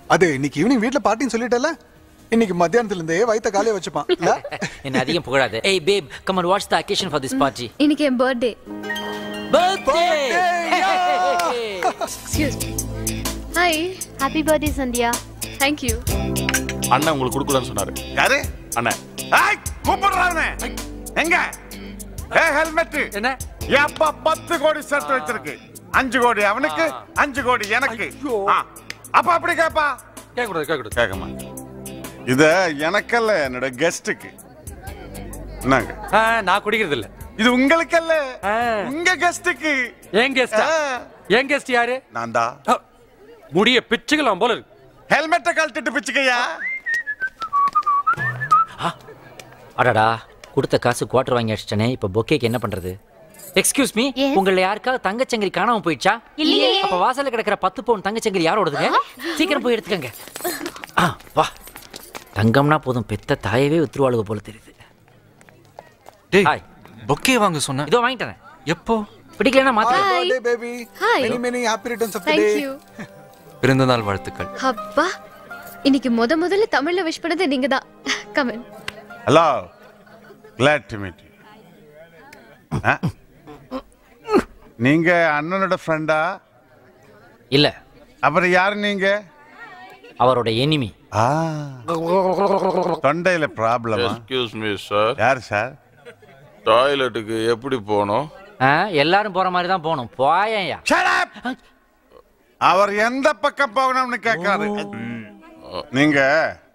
அது இன்னைக்கு ஈவினிங் வீட்ல பார்ட்டின்னு சொல்லிட்டல இன்னைக்கு மத்தியானத்துல இருந்தே வயித்த காலையே வச்சுப்பான். இல்ல? என்ன அதிகம் புகழாத. ஏய் babe come and watch the occasion for this party இன்னைக்கு என் birthday excuse hi happy birthday Sandhya thank you அண்ணன் உங்களுக்கு கொடுக்கலன்னு சொன்னாரு. யாரு? அண்ணன். ஏய் கூப்பிடுறானே எங்க? ஏ ஹெல்மெட் என்ன? எப்ப பத்து கோடி சேர்த்து வச்சிருக்கு. அஞ்சு கோடி அவனுக்கு அஞ்சு கோடி எனக்கு. அப்ப அப்படி கேப்பா. கேட்க கூடாது கேட்க கூடாது கேட்க மாட்டேன் இத எனக்கல்ல என்னோட கெஸ்டுக்கு என்னங்க? நான் குடிக்கிறது இல்ல இது உங்களுக்கல்ல. உங்க கெஸ்டுக்கு என் கெஸ்ட் என் கெஸ்ட் யாரு? நான் தான் முடிய பிச்சுக்கலாம் போல இருக்கு. ஹெல்மெட்டை கழட்டிட்டு பிச்சுக்கையா? அடடா கொடுத்த காசு குவார்டர் வாங்கி அடிச்சிட்டனே இப்போ பொக்கேக்கு என்ன பண்றது? எக்ஸ்கியூஸ் மீ உங்கள யாருக்காவது தங்கச்சங்கிலி காணாம போயிடுச்சா? இல்லையே. அப்ப வாசல்ல கிடக்கிற பத்து பவுன் தங்கச்சங்கிலி யாரோடதுங்க சீக்கிரம் போய் எடுத்துக்கங்க. ஆ வா. தங்கம்னா போதும் பெத்த தாயவே வித்துருவாளுக போல தெரியுது. டேய் ஹாய் பொக்கே வாங்க சொன்ன. இதோ வாங்கிட்டேன் எப்போ? பிடிக்கலன்னா மாத்த. Happy birthday, baby. Hi. Many, many happy returns of the thank day. You பிறந்த நாள் வாழ்த்துக்கள். அப்பா இன்னைக்கு முத முதல்ல தமிழ்ல விஷ் பண்ணது நீங்க தான் come on hello glad to meet நீங்க அண்ணனோட ஃப்ரெண்டா இல்ல. அப்புறம் யாரு நீங்க? அவரோட எனிமி ஆ. தொண்டையில ப்ராப்ளமா எக்ஸ்கியூஸ் மீ சார் யார் சார் டாய்லெட்டுக்கு எப்படி போகணும்? எல்லாரும் போற மாதிரி தான் போகணும் போயேயா அவர் எந்த பக்கம் போகணும்னு கேட்காரு நீங்க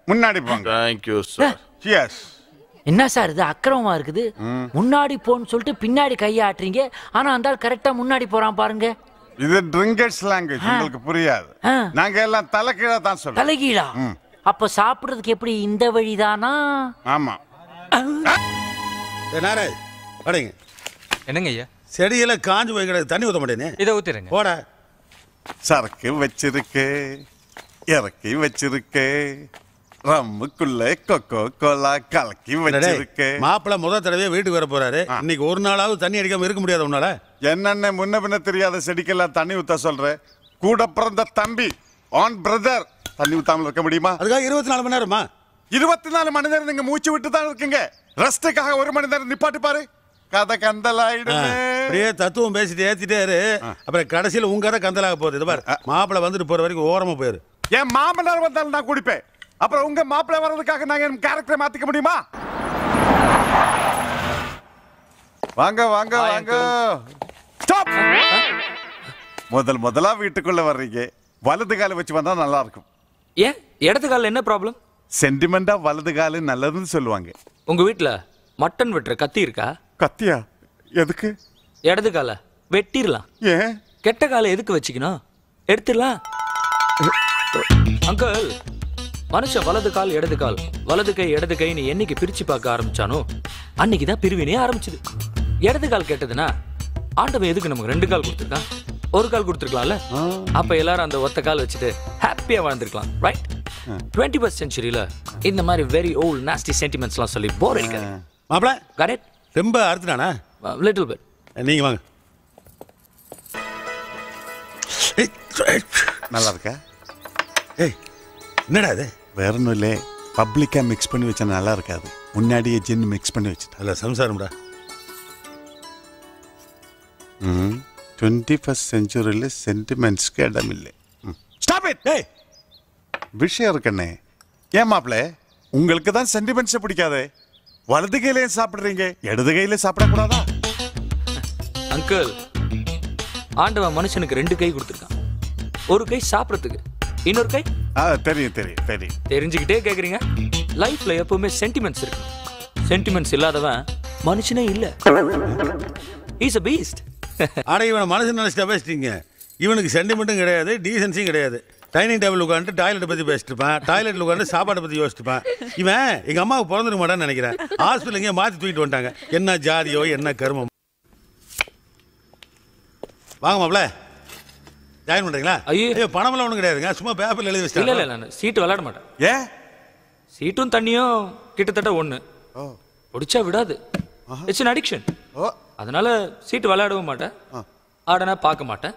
முன்னாடி போங்க. தேங்க்யூ சார் எஸ் என்ன சார் இது அக்கிரமமா இருக்குது? முன்னாடி போன்னு சொல்லிட்டு பின்னாடி கையாட்டுறீங்க. ஆனா அந்த ஆள் கரெக்டா முன்னாடி போறான் பாருங்க. இது ட்ரிங்கர்ஸ் லாங்குவேஜ் உங்களுக்கு புரியாது. நாங்க எல்லாம் தலைக்கீழ தான் சொல்றோம். தலைகீழா? ம். அப்ப சாப்பிடுறதுக்கு எப்படி இந்த வழிதானா ஆமா. நாரே அடைங்க. என்னங்க ஐயா? செடியெல்லாம் காஞ்சு போய் கிடக்கு. தண்ணி ஊத்த மாட்டேனே? இதை ஊத்திருங்க போட. சரக்கு வச்சிருக்கு இறக்கி வச்சிருக்கு ரம்முக்குள்ள கொக்கோ கோலா கலக்கி வச்சிருக்கு. மாப்பிள்ள முத தடவையே வீட்டுக்கு வர போறாரு. இன்னைக்கு ஒரு நாளாவது தண்ணி அடிக்காம இருக்க முடியாது உன்னால? என்னென்ன முன்ன பின்ன தெரியாத செடிக்கெல்லாம் தண்ணி ஊத்த சொல்ற? கூட பிறந்த தம்பி ஆன் பிரதர். தண்ணி ஊத்தாமல் இருக்க முடியுமா? அதுக்காக இருபத்தி நாலு மணி நேரமா? இருபத்தி நாலு மணி நேரம் நீங்க மூச்சு விட்டு தான் இருக்கீங்க. ரெஸ்டுக்காக ஒரு மணி நேரம் நிப்பாட்டி பாரு. கதை கந்தலாயிடுமே. அப்படியே தத்துவம் பேசிட்டு ஏத்திட்டே இரு அப்புறம் கடைசியில உங்க கதை கந்தலாக போகுது. இது பாரு மாப்பிள்ளை வந்துட்டு போற வரைக்கும் ஓரமா போயிரு. என் மாமனார் வந்தாலும் நான் குடிப்பேன். அப்புறம் உங்க மாப்பிள்ளை வர்றதுக்காக நாங்க என் கேரக்டரை மாத்திக்க முடியுமா? வாங்க வாங்க வாங்க! முதல் முதலா வீட்டுக்குள்ள வர்றீங்க. வலது கால வச்சு வந்தா நல்லா இருக்கும் ஏன்? இடது காலில் என்ன ப்ராப்ளம் சென்டிமெண்டா வலது காலு நல்லதுன்னு சொல்லுவாங்க. உங்க வீட்ல மட்டன் வெட்டுற கத்தி இருக்கா? கத்தியா? எதுக்கு? இடது கால. வெட்டிடலாம் ஏன் கெட்ட காலை எதுக்கு வச்சுக்கணும்? எடுத்துடலாம் அங்கிள் மனுஷன் வலது கால் இடது கால். வலது கை இடது கைன்னு என்னைக்கு பிரிச்சு பார்க்க ஆரம்பிச்சானோ அன்னைக்கு தான் பிரிவினே ஆரம்பிச்சது. இடது கால் கெட்டதுன்னா ஆண்டவன் எதுக்கு நமக்கு ரெண்டு கால் கொடுத்துருக்கான்? ஒரு கால் கொடுத்துருக்கலாம்ல? அப்ப எல்லாரும் அந்த ஒத்த கால் வச்சுட்டு ஹாப்பியா வாழ்ந்துருக்கலாம் ரைட் டுவெண்ட்டி ஃபர்ஸ்ட் செஞ்சுரியில இந்த மாதிரி வெரி ஓல்ட் நாஸ்டி சென்டிமெண்ட்ஸ்லாம் சொல்லி போர் அடிக்காது. கரெக்ட் ரொம்ப அறுத்துட்டானா? லிட்டில் பிட் நீங்க வாங்க. நல்லா இருக்கா ஏய் என்னடா இது? வேற ஒன்றும் இல்லை பப்ளிக்கா மிக்ஸ் பண்ணி வச்சா நல்லா இருக்காது முன்னாடியே ஜின் மிக்ஸ் பண்ணி வச்சுட்டேன் அல்ல சம்சாரம்டா. ம் டுவெண்ட்டி ஃபஸ்ட் செஞ்சுரியில் சென்டிமெண்ட்ஸ்க்கு இடமில்லை ஸ்டாப் இட் ஏய்! விஷயம் இருக்கண்ணே ஏன் மாப்பிள்ள உங்களுக்கு தான் சென்டிமெண்ட்ஸை பிடிக்காதே. வலது கையிலே சாப்பிடுறீங்க இடது கையில சாப்பிடக்கூடாதா? அங்கிள் ஆண்டவன் மனுஷனுக்கு ரெண்டு கை கொடுத்துருக்கான். ஒரு கை சாப்பிடறதுக்கு இன்னொரு கை? ஆ தெரியும் தெரியும் தெரியும். தெரிஞ்சுக்கிட்டே கேக்குறீங்க? லைஃப்ல எப்பவுமே சென்டிமெண்ட்ஸ் இருக்கு. சென்டிமெண்ட்ஸ் இல்லாதவன் மனுஷனே இல்ல. இஸ் அ பீஸ்ட் ஆனா இவனை மனசு நினைச்சிட்டா பேசிட்டீங்க. இவனுக்கு சென்டிமெண்ட்டும் கிடையாது டீசென்சியும் கிடையாது. டைனிங் டேபிள் உட்காந்து டாய்லெட் பத்தி பேசிட்டு இருப்பான் டாய்லெட்ல உட்காந்து சாப்பாடை பத்தி யோசிச்சுட்டு இருப்பான் இவன் எங்க அம்மாவுக்கு பிறந்திருக்க மாட்டான்னு நினைக்கிறேன். ஹாஸ்பிட்டல் எங்கேயோ மாத்தி தூக்கிட்டு வந்துட்டாங்க. என்ன ஜாதியோ என்ன கருமம். வாங்க மாப்ள ஜாயின் பண்றீங்களா? ஐயோ. பணமெல்லாம் ஒன்றும் கிடையாதுங்க. சும்மா பேப்பர்ல எழுதி இல்ல வச்சிட்டாங்க இல்ல நான் சீட்டு விளையாட மாட்டேன். ஏன் சீட்டும் தண்ணியும் கிட்டத்தட்ட ஒண்ணு. பிடிச்சா விடாது. இட்ஸ் an அடிக்ஷன் அதனால சீட்டு விளையாடவும் மாட்டேன். ஆடனா பார்க்க மாட்டேன்.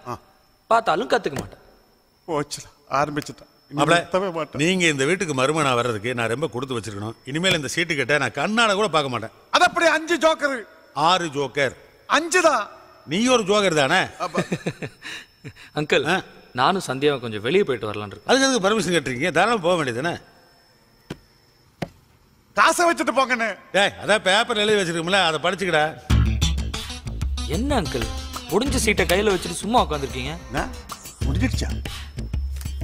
பார்த்தாலும் கத்துக்க மாட்டேன். போச்சுல ஆரம்பிச்சுட்டான். நீங்க இந்த வீட்டுக்கு மருமனா வர்றதுக்கு நான் ரொம்ப கொடுத்து வச்சிருக்கணும். இனிமேல் இந்த சீட்டு கிட்ட நான் கண்ணாட கூட பார்க்க மாட்டேன். அது அப்படி அஞ்சு ஜோக்கர். ஆறு ஜோக்கர். அஞ்சு தான் நீ ஒரு ஜோக்கர் தானே? அங்கிள் நானும் சந்தியாவும் கொஞ்சம் வெளியே போயிட்டு இருக்கேன் அதுக்கு எதுக்கு பர்மிஷன் கேட்டிருக்கீங்க? தாராளம் போக வேண்டியது தானே? காசை வச்சுட்டு போங்கண்ணே. டேய் அதான் பேப்பர் எழுதி வச்சிருக்கோம்ல அதை படிச்சுக்கடா. என்ன அங்கிள்? முடிஞ்ச சீட்டை கையில வச்சுட்டு சும்மா உட்காந்துருக்கீங்க முடிஞ்சிடுச்சா?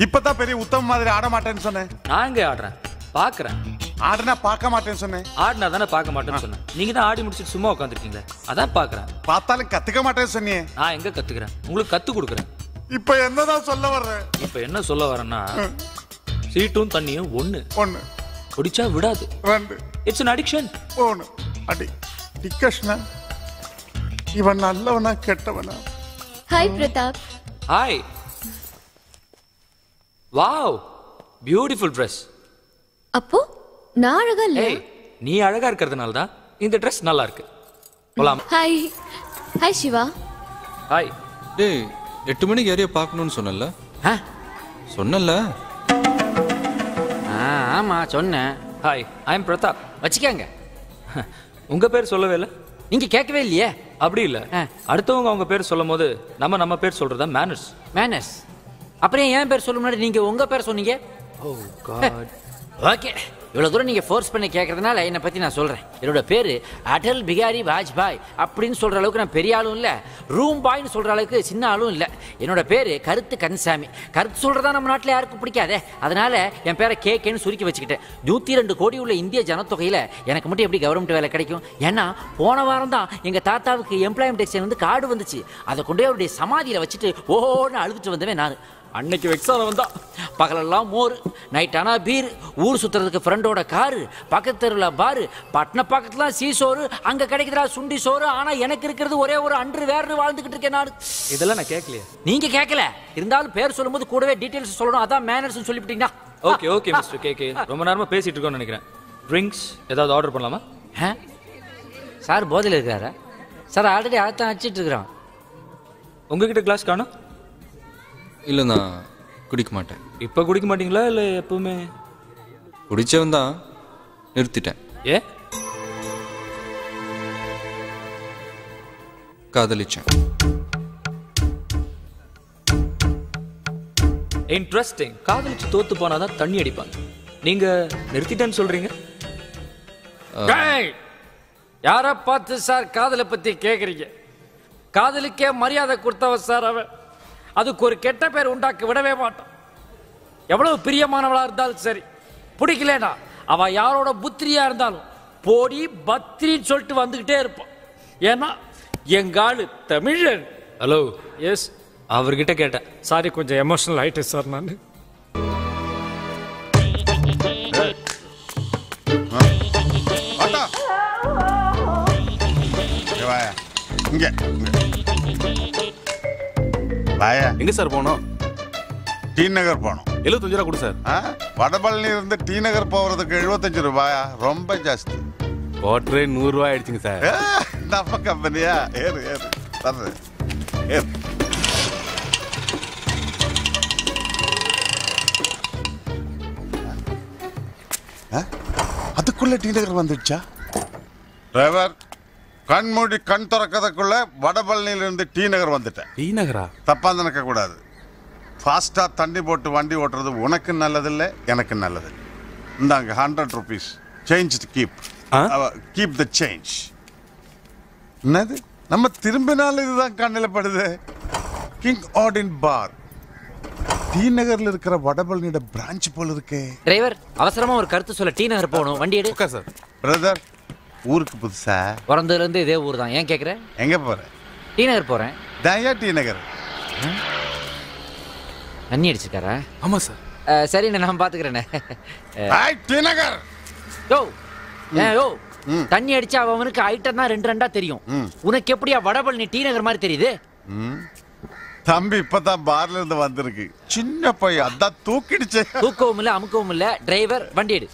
இப்பதான் பெரிய உத்தம மாதிரி ஆட மாட்டேன்னு சொன்னேன். நான் எங்க ஆடுறேன்? பாக்குறேன் ஆடுனா பார்க்க மாட்டேன்னு சொன்னேன். ஆடினா தானே பார்க்க மாட்டேன்னு சொன்னேன். நீங்க தான் ஆடி முடிச்சிட்டு சும்மா உட்காந்துருக்கீங்களே அதான் பாக்குறேன் பார்த்தாலும் கத்துக்க மாட்டேன்னு சொன்னியே. நான் எங்க கத்துக்கிறேன்? உங்களுக்கு கத்து கொடுக்குறேன். இப்ப என்னதான் சொல்ல வர்ற? இப்ப என்ன சொல்ல வரேன்னா சீட்டும் தண்ணியும் ஒண்ணு. ஒண்ணு. குடிச்சா விடாது. ரெண்டு. இட்ஸ் an அடிக்ஷன் மூணு. அடி. டிக்கஷ்னா இவன் நல்லவனா கெட்டவனா? Hi Pratap hi wow beautiful dress அப்போ நான் அழகா இல்ல ஏய் நீ அழகா இருக்கிறதுனால தான் இந்த ட்ரெஸ் நல்லா இருக்கு போலாம் ஹாய். ஹாய் சிவா. ஹாய். டேய் எட்டு மணிக்கு யாரையோ பார்க்கணும்னு சொன்னல சொன்னல ஆ ஆமா சொன்னேன். ஹாய் ஐ எம் பிரதாப் வச்சுக்கங்க. உங்க பேர் சொல்லவே இல்லை? நீங்க கேட்கவே இல்லையே? அப்படி இல்ல. அடுத்தவங்க அவங்க பேர் சொல்லும் போது நம்ம நம்ம பேர் சொல்றதா மேனர்ஸ் மேனஸ் அப்புறம் ஏன் பேர் சொல்ல முன்னாடி நீங்க உங்க பேர் சொன்னீங்க? ஓகே இவ்வளவு தூரம் நீங்க ஃபோர்ஸ் பண்ணி கேட்கறதுனால என்னை பத்தி நான் சொல்றேன். என்னோட பேரு அடல் பிகாரி வாஜ்பாய் அப்படின்னு சொல்ற அளவுக்கு நான் பெரிய ஆளும் இல்ல. ரூம் பாய்னு சொல்ற அளவுக்கு சின்ன ஆளும் இல்ல. என்னோட பேரு கருத்து கன்சாமி. கருத்து சொல்றதா நம்ம நாட்டுல யாருக்கும் பிடிக்காதே. அதனால என் பேரை கே கேன்னு சுருக்கி வச்சுக்கிட்டேன். நூத்தி ரெண்டு கோடி உள்ள இந்திய ஜனத்தொகையில எனக்கு மட்டும் எப்படி கவர்மெண்ட் வேலை கிடைக்கும்? ஏன்னா போன வாரம் தான் எங்க தாத்தாவுக்கு எம்ப்ளாய்மெண்ட் எக்ஸ்சேஞ்ச் வந்து கார்டு வந்துச்சு. அதை கொண்டு அவருடைய சமாதியில வச்சுட்டு ஓன்னு அழுதுட்டு வந்தவன் நான். அன்னைக்கு வெக்ஸால வந்தா. பகலெல்லாம் மோர் நைட் ஆனா பீர். ஊர் சுத்துறதுக்கு ஃப்ரெண்டோட காரு பக்கத்து தெருவில் பாரு. பட்டண பக்கத்துலாம் சீசோறு அங்க கிடைக்குதுடா சுண்டி சோறு ஆனா எனக்கு இருக்கிறது ஒரே ஒரு அன்று வேறு வாழ்ந்துகிட்டு இருக்கேன் நான். இதெல்லாம் நான் கேட்கலையே. நீங்க கேட்கல. இருந்தாலும் பேர் சொல்லும்போது கூடவே டீடைல்ஸ் சொல்லணும். அதான் manners சொல்லிவிட்டீங்கன்னா. Okay okay mister K K ரொம்ப நேரமா பேசிட்டு இருக்கோம்னு நினைக்கிறேன். ட்ரிங்க்ஸ் ஏதாவது ஆர்டர் பண்ணலாமா? சார் போதையில் இருக்கிறாரா சார் ஆல்ரெடி அதான் அடிச்சிட்டு இருக்கிறோம். உங்ககிட்ட கிளாஸ் காணும்? இல்லை நான் குடிக்க மாட்டேன் இப்போ குடிக்க மாட்டீங்களா இல்லை எப்பவுமே? குடிச்சவன் தான் நிறுத்திட்டேன். ஏ? காதலிச்சேன். இன்ட்ரெஸ்டிங் காதலிச்சு தோத்து போனாதான் தண்ணி அடிப்பாங்க. நீங்க நிறுத்திட்டேன்னு சொல்றீங்க? யார பார்த்து சார் காதலை பத்தி கேக்குறீங்க? காதலுக்கே மரியாதை கொடுத்தவ சார் அவன். அதுக்கு ஒரு கெட்ட பேர் உண்டாக்க விடவே மாட்டான். எவ்வளவு பிரியமானவளா இருந்தாலும் சரி. பிடிக்கலனா அவ யாரோட புத்திரியா இருந்தாலும் போடி பத்திரின்னு சொல்லிட்டு வந்துகிட்டே இருப்பான் ஏன்னா எங்க ஆளு தமிழன். ஹலோ எஸ் அவர்கிட்ட கேட்டேன். சாரி கொஞ்சம் எமோஷனல் ஆயிட்டேன் சார் நான். இங்க. வாயா. வாயா எங்க சார் போனோம் டி நகர் போனோம் எழுபத்தஞ்சு ரூபா கொடு சார். ஆ? வடபழனி இருந்து டி நகர் போறதுக்கு எழுபத்தஞ்சு ரூபாயா? ரொம்ப ஜாஸ்தி. குவார்டரே நூறு ரூபாய் ஆயிடுச்சுங்க சார். நம்ம கம்பெனியா ஏறு ஏறு. தர்றேன். ஏறு. ஆ? அதுக்குள்ள டி நகர் வந்துடுச்சா? டிரைவர் கண் மூடி கண் திறக்கிறதுக்குள்ள வடபழனியில இருந்து டி நகர் வந்துட்டேன். டி நகரா? தப்பா நினைக்க கூடாது. ஃபாஸ்டா தண்ணி போட்டு வண்டி ஓட்டுறது உனக்கு நல்லதில்லை எனக்கு நல்லது இந்தாங்க hundred rupees change keep keep the change என்னது? நம்ம திரும்பினாலும் இதுதான் கண்ணில் படுது. கிங் ஆடின் பார் டி நகர்ல இருக்கிற வடபழனியோட பிரான்ச் போல இருக்கே. டிரைவர் அவசரமா ஒரு கருத்து சொல்ல டி நகர் போகணும். வண்டி எடு. சார். பிரதர் ஊருக்கு புதுசா? பிறந்ததுல இருந்து இதே ஊர் தான். ஏன் கேக்குற? எங்க போற? டி நகர் போறேன். தயா டி நகர். தண்ணி அடிச்சிருக்காரா? ஆமா சார். சரிண்ணே நான் பாத்துக்கிறேண்ணே. ஐ, டி நகர். யோ ஏன் யோ தண்ணி அடிச்சா அவனுக்கு ஐட்டம் தான் ரெண்டு ரெண்டா தெரியும். உனக்கு எப்படியா வடபழனி டி நகர் மாதிரி தெரியுது. தம்பி இப்பதான் பார்ல இருந்து வந்திருக்கு. சின்ன பையன் அதான் தூக்கிடுச்சு. தூக்கவும் இல்ல அமுக்கவும் இல்ல. டிரைவர் வண்டி எடு.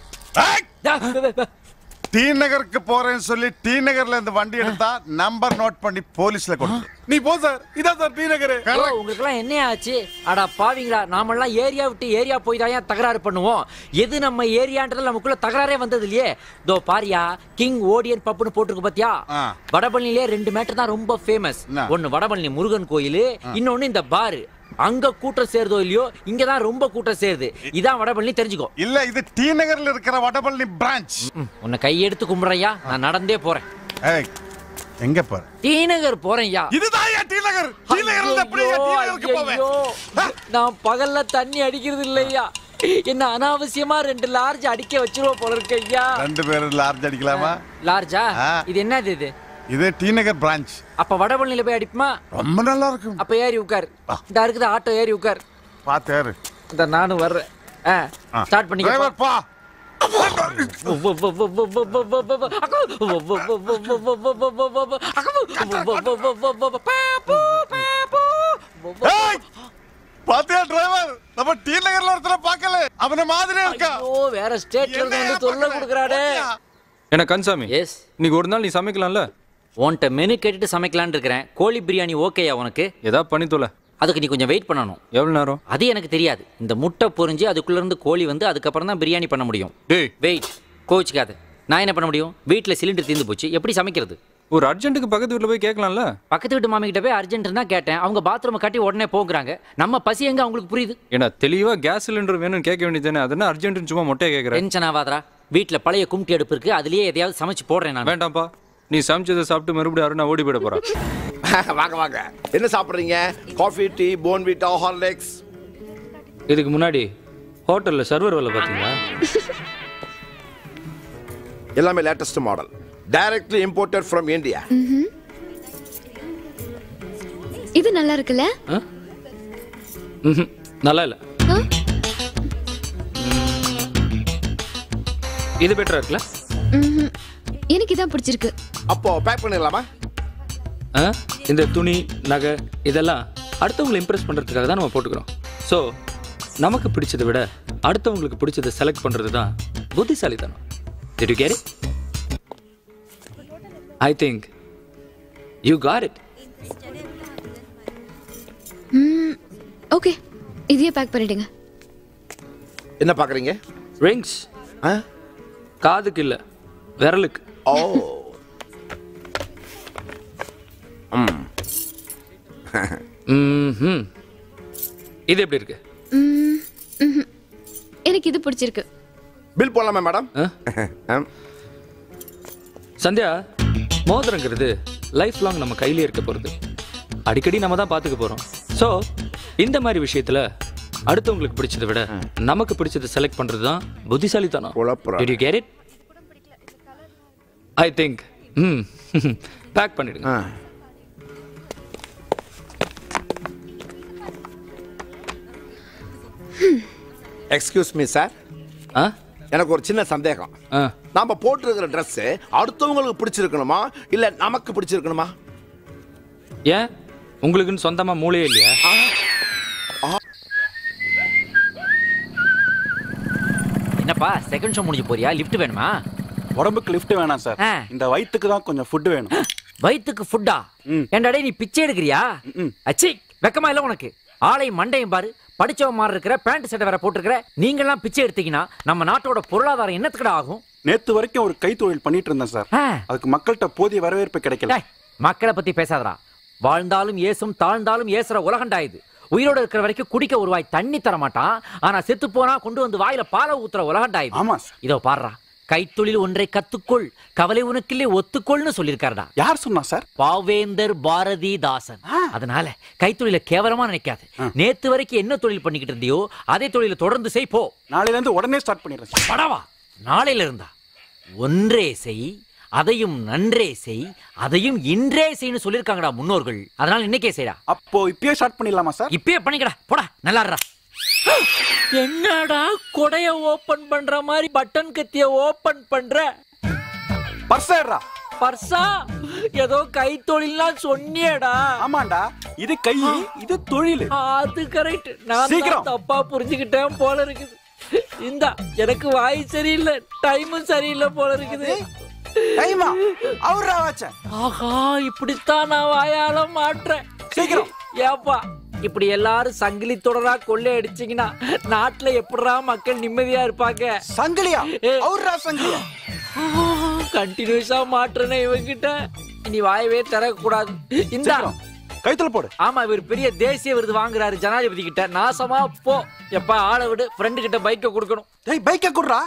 டி நகருக்கு போறேன்னு சொல்லி டி நகர்ல இருந்து வண்டி எடுத்தா நம்பர் நோட் பண்ணி போலீஸ்ல கொடு. நீ போ சார். இதான் சார் டி நகர். உங்களுக்கு எல்லாம் என்ன ஆச்சு? அடா பாவிங்களா? நாமெல்லாம் ஏரியா விட்டு ஏரியா போய் தான் ஏன் தகராறு பண்ணுவோம்? எது நம்ம ஏரியான்றதுல நமக்குள்ள தகராறே வந்தது இல்லையே? தோ பாரியா கிங் ஓடியன் பப்புன்னு போட்டிருக்கு பாத்தியா? வடபழனிலே ரெண்டு மேட்டர் தான் ரொம்ப ஃபேமஸ் ஒன்னு வடபழனி முருகன் கோயில் இன்னொன்னு இந்த பாரு அங்க கூட்டம் சேருதோ இல்லையோ இங்க தான் ரொம்ப கூட்டம் சேருது. இதான் வடபழனி தெரிஞ்சுக்கோ. இல்ல இது டி நகர்ல இருக்கிற வடபழனி பிரான்ச் உன்னை கையெடுத்து கும்பிடுறையா நான் நடந்தே போறேன். எங்க போற? டி நகர் போறேன்யா. இதுதான் டி நகர்? டி நகர்ல இருந்து எப்படி டி நகருக்கு போவேன் நான் பகல்ல தண்ணி அடிக்கிறது இல்லையா? என்ன அனாவசியமா ரெண்டு லார்ஜ் அடிக்க வச்சிருவோம் போல இருக்கு ஐயா ரெண்டு பேரும் லார்ஜ் அடிக்கலாமா? லார்ஜா. இது என்னது இது? இது டி நகர் பிரான்ச் அப்ப வடபழனில போய் அடிப்புமா? ரொம்ப நல்லா இருக்கும் அப்ப ஏறி உட்கார். இந்த இருக்குது ஆட்டோ ஏறி உட்கார். பாத்து இந்த நானும் வர்றேன். ஆ. ஸ்டார்ட் பண்ணிக்க டிரைவர் பா. பாத்தியா டிரைவர் நம்ம டி நகர்ல ஒருத்தர பார்க்கல. அவன மாதிரி இருக்கா. ஓ வேற ஸ்டேட்ல இருந்து வந்து தொல்லை கொடுக்குறாடே என்ன கன்சாமி? எஸ் இன்னைக்கு ஒரு நாள் நீ சமைக்கலாம்ல? உன்கிட்ட மெனு கேட்டுட்டு சமைக்கலாம்னு இருக்கிறேன். கோழி பிரியாணி ஓகேயா உனக்கு? ஏதாவது பண்ணி தொலை. அதுக்கு நீ கொஞ்சம் வெயிட் பண்ணணும். எவ்வளவு நேரம்? அது எனக்கு தெரியாது. இந்த முட்டை பொரிஞ்சு அதுக்குள்ள இருந்து கோழி வந்து அதுக்கப்புறம் தான் பிரியாணி பண்ண முடியும். டேய். வெயிட் கோவிச்சுக்காத. நான் என்ன பண்ண முடியும்? வீட்டில் சிலிண்டர் தீர்ந்து போச்சு. எப்படி சமைக்கிறது? ஒரு அர்ஜென்ட்டுக்கு பக்கத்து வீட்டில் போய் கேட்கலாம்ல? பக்கத்து வீட்டு மாமி கிட்ட போய் அர்ஜென்ட் தான் கேட்டேன். அவங்க பாத்ரூமை கட்டி உடனே போக்குறாங்க நம்ம பசி எங்க? அவங்களுக்கு புரியுது. ஏன்னா தெளிவா கேஸ் சிலிண்டர் வேணும்னு கேட்க வேண்டியதானே அது என்ன அர்ஜென்ட்னு சும்மா மொட்டையை கேட்குறேன் டென்ஷன் ஆகாதரா வீட்டில் பழைய கும்டி அடுப்பு இருக்கு. அதுலயே எதையாவது சமைச்சு போடுறேன் நான். வேண்டாம்ப்பா. நீ சமைச்சதை சாப்பிட்டு மறுபடியும் அருணா ஓடி போயிட போறா. வாங்க வாங்க. என்ன சாப்பிட்றீங்க? காஃபி டீ போன்விட்டா ஹார்லிக்ஸ் இதுக்கு முன்னாடி ஹோட்டல்ல சர்வர் வேலை பார்த்தீங்களா? எல்லாமே latest model directly imported from India. இது நல்லா இருக்குல்ல. நல்லா இல்லை? இது பெட்டரா இருக்குல்ல. எனக்கு இதான் பிடிச்சிருக்கு. அப்போ பேக் பண்ணிடலாமா? இந்த துணி நகை இதெல்லாம் அடுத்தவங்களை இம்ப்ரெஸ் பண்ணுறதுக்காக தான் நம்ம போட்டுக்கிறோம். ஸோ நமக்கு பிடிச்சதை விட அடுத்தவங்களுக்கு பிடிச்சதை செலக்ட் பண்ணுறது தான் புத்திசாலித்தனம். Did you get it? I think you got it. ம், ஓகே இதையே பேக் பண்ணிடுங்க. என்ன பார்க்குறீங்க? ரிங்ஸ் காதுக்கு இல்லை விரலுக்கு. ஓ. ம்ஹும். இது எப்படி இருக்கு? ம். எனக்கு இது பிடிச்சிருக்கு. பில் போடலாமா மேடம் சந்தியா மோதிரங்கிறது லைஃப் லாங் நம்ம கையிலே இருக்க போறது. அடிக்கடி நம்ம தான் பார்த்துக்க போறோம். ஸோ இந்த மாதிரி விஷயத்துல அடுத்தவங்களுக்கு பிடிச்சதை விட நமக்கு பிடிச்சதை செலக்ட் பண்றது தான் புத்திசாலித்தனம். Did you get it? I think ம் பேக் பண்ணிடுங்க. எக்ஸ்கியூஸ் மீ சார் எனக்கு ஒரு சின்ன சந்தேகம். நாம போட்டிருக்கிற Dress அடுத்தவங்களுக்கு பிடிச்சிருக்கணுமா? இல்ல நமக்கு பிடிச்சிருக்கணுமா? ஏன்? உங்களுக்குன்னு சொந்தமா மூளையே இல்லையா? என்னப்பா செகண்ட் ஷோ முடிஞ்சு போறியா? லிஃப்ட் வேணுமா? உடம்புக்கு லிஃப்ட் வேணாம் சார் ஆ. இந்த வயித்துக்கு தான் கொஞ்சம் ஃபுட் வேணும். வயித்துக்கு ஃபுட்டா டேய் நீ பிச்சை எடுக்கிறியா? அச்சி வெக்கமா இல்ல உனக்கு. ஆளை மண்டையும் பாரு. படிச்சவ மாதிரி இருக்கிற பேண்ட் சட்டை வேற போட்டிருக்கிற நீங்கெல்லாம் பிச்சை எடுத்தீங்கன்னா நம்ம நாட்டோட பொருளாதாரம் என்னத்துக்குடா ஆகும்? நேத்து வரைக்கும் ஒரு கைத்தொழில் பண்ணிட்டு இருந்தேன் சார் அதுக்கு மக்கள்கிட்ட போதிய வரவேற்பு கிடைக்கல. மக்களை பத்தி பேசாதடா. வாழ்ந்தாலும் ஏசும் தாழ்ந்தாலும் ஏசுற உலகண்டா இது. உயிரோட இருக்கிற வரைக்கும் குடிக்க ஒரு வாய் தண்ணி தர மாட்டான் ஆனா செத்து போனா கொண்டு வந்து வாயில பாலை ஊத்துற உலகண்டா இது. ஆமா இதோ பாடுறா கைத்தொழில் ஒன்றை கத்துக்கொள் கவலை உனக்கில்லே ஒத்துக்கொள்னு சொல்லியிருக்காருடா. யார் சொன்னா சார்? பாவேந்தர் பாரதிதாசன். அதனால கைத்தொழில கேவலமா நினைக்காது. நேத்து வரைக்கும் என்ன தொழில் பண்ணிக்கிட்டு இருந்தியோ அதே தொழில தொடர்ந்து செய் போ. நாளையில இருந்து உடனே ஸ்டார்ட் பண்ணிடுறேன் படவா? நாளையில இருந்தா. ஒன்றே செய் அதையும் நன்றே செய் அதையும் இன்றே செய்யு சொல்லிருக்காங்கடா முன்னோர்கள். அதனால இன்னைக்கே செய்டா. அப்போ இப்பயே ஸ்டார்ட் பண்ணிடலாமா சார்? இப்பயே பண்ணிக்கடா. போடா நல்லா இருடா. என்னடா கொடைய ஓபன் பண்ற மாதிரி பட்டன் கத்திய ஓபன் பண்ற? பர்சேடுறா பர்சா? ஏதோ கைத்தொழில்லாம் சொன்னியேடா. ஆமாண்டா. இது கை இது தொழில். அது கரெக்ட் நான் சீக்கிரம். தப்பா புரிஞ்சுக்கிட்டேன் போல இருக்குது. இந்தா எனக்கு வாய் சரியில்லை டைமும் சரியில்லை போல இருக்குது. டைமா அவரா வச்ச ஆஹா இப்படித்தான் நான் வாயால மாட்டுறேன். சீக்கிரம். ஏப்பா இப்படி எல்லாரும் சங்கிலி தொடரா கொள்ளை அடிச்சீங்கன்னா நாட்டுல எப்படிடா மக்கள் நிம்மதியா இருப்பாங்க? சங்கிலியா? அவரா சங்கிலியா? கண்டினியூஸா மாட்டுறேனே இவங்கிட்ட இனி வாயவே திறக்கக்கூடாது இந்த. கைத்துல போடு. ஆமா இவர் பெரிய தேசிய விருது வாங்குறாரு ஜனாதிபதி கிட்ட. நாசமா போ. எப்பா ஆளை விடு. ஃப்ரெண்டு கிட்ட பைக்கை கொடுக்கணும். டேய் பைக்கை குடுறா?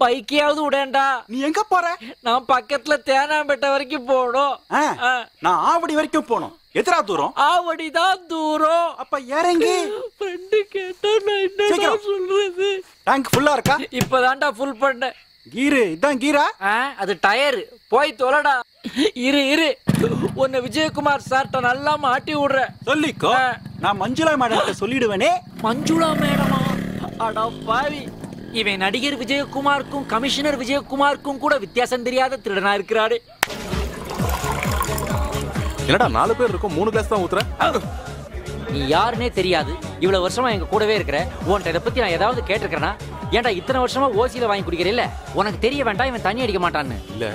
பைக்கையாவது விடேன்டா. நீ எங்க போற? நான் பக்கத்துல தேனாம்பேட்டை வரைக்கும் போகணும். நான் ஆவடி வரைக்கும் போனோம் எத்தனா தூரம்? ஆவடிதான் தூரம். அப்ப இறங்கி. ஃப்ரெண்டு கேட்டா நான் என்ன. சொல்றது? டேங்க் ஃபுல்லா இருக்கா? இப்பதான்டா ஃபுல் பண்ணேன் கீரு இதான் கீரா? அது டயர். போய் தொலைடா. இரு இரு. உன்னை விஜயகுமார் சார்ட்ட நல்லா மாட்டி விடுறேன். சொல்லிக்கோ. நான் மஞ்சுளா மேடம் சொல்லிடுவேனே. மஞ்சுளா மேடமா? அடா பாவி. இவன் நடிகர் விஜயகுமாருக்கும் கமிஷனர் விஜயகுமாருக்கும் கூட வித்தியாசம் தெரியாத திருடனா இருக்கிறாடே. என்னடா நாலு பேர் இருக்கும் மூணு கிளாஸ் தான் ஊத்துறேன். நீ யாருன்னே தெரியாது. இவ்வளவு வருஷமா எங்க கூடவே இருக்கிற. உன்கிட்ட இதை பத்தி நான் ஏதாவது கேட்டிருக்கிறேனா? ஏன்டா இத்தனை வருஷமா ஓசியில வாங்கி குடிக்கிறேல்ல? உனக்கு தெரிய வேண்டாம் இவன் தண்ணி அடிக்க மாட்டான்னு. இல்ல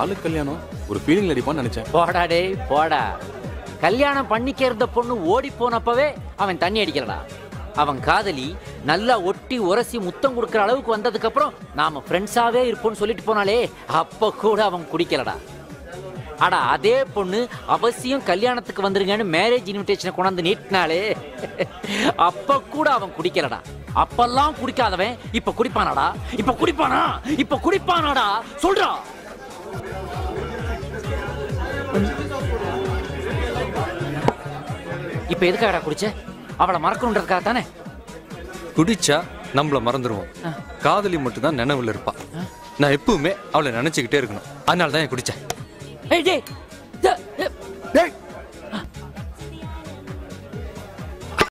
ஆளு கல்யாணம் ஒரு ஃபீலிங்ல அடிப்பான்னு நினைச்சேன். போடா டேய் போடா. கல்யாணம் பண்ணிக்கிறத பொண்ணு ஓடி போனப்பவே அவன் தண்ணி அடிக்கிறடா அவன் காதலி நல்லா ஒட்டி உரசி முத்தம் கொடுக்குற அளவுக்கு வந்ததுக்கு அப்புறம் நாம ஃப்ரெண்ட்ஸாவே இருப்போம்னு சொல்லிட்டு போனாலே அப்ப கூட அவன் குடிக்கலடா. அடா அதே பொண்ணு அவசியம் கல்யாணத்துக்கு வந்துருங்கன்னு மேரேஜ் இன்விடேஷனை கொண்டாந்து நீட்டினாலே அப்ப கூட அவன் குடிக்கலடா. அப்பெல்லாம் குடிக்காதவன் இப்ப குடிப்பானாடா. இப்ப குடிப்பானா? இப்ப குடிப்பானாடா. சொல்றா. இப்ப எதுக்காகடா குடிச்ச? அவளை மறக்கணுன்றதுக்காக தானே? குடிச்சா நம்மள மறந்துடுவோம் காதலி மட்டும் தான் நினைவுல இருப்பா. நான் எப்பவுமே அவளை நினைச்சுக்கிட்டே இருக்கணும். அதனால தான் குடிச்சேன் 哎，这，这，这，啊，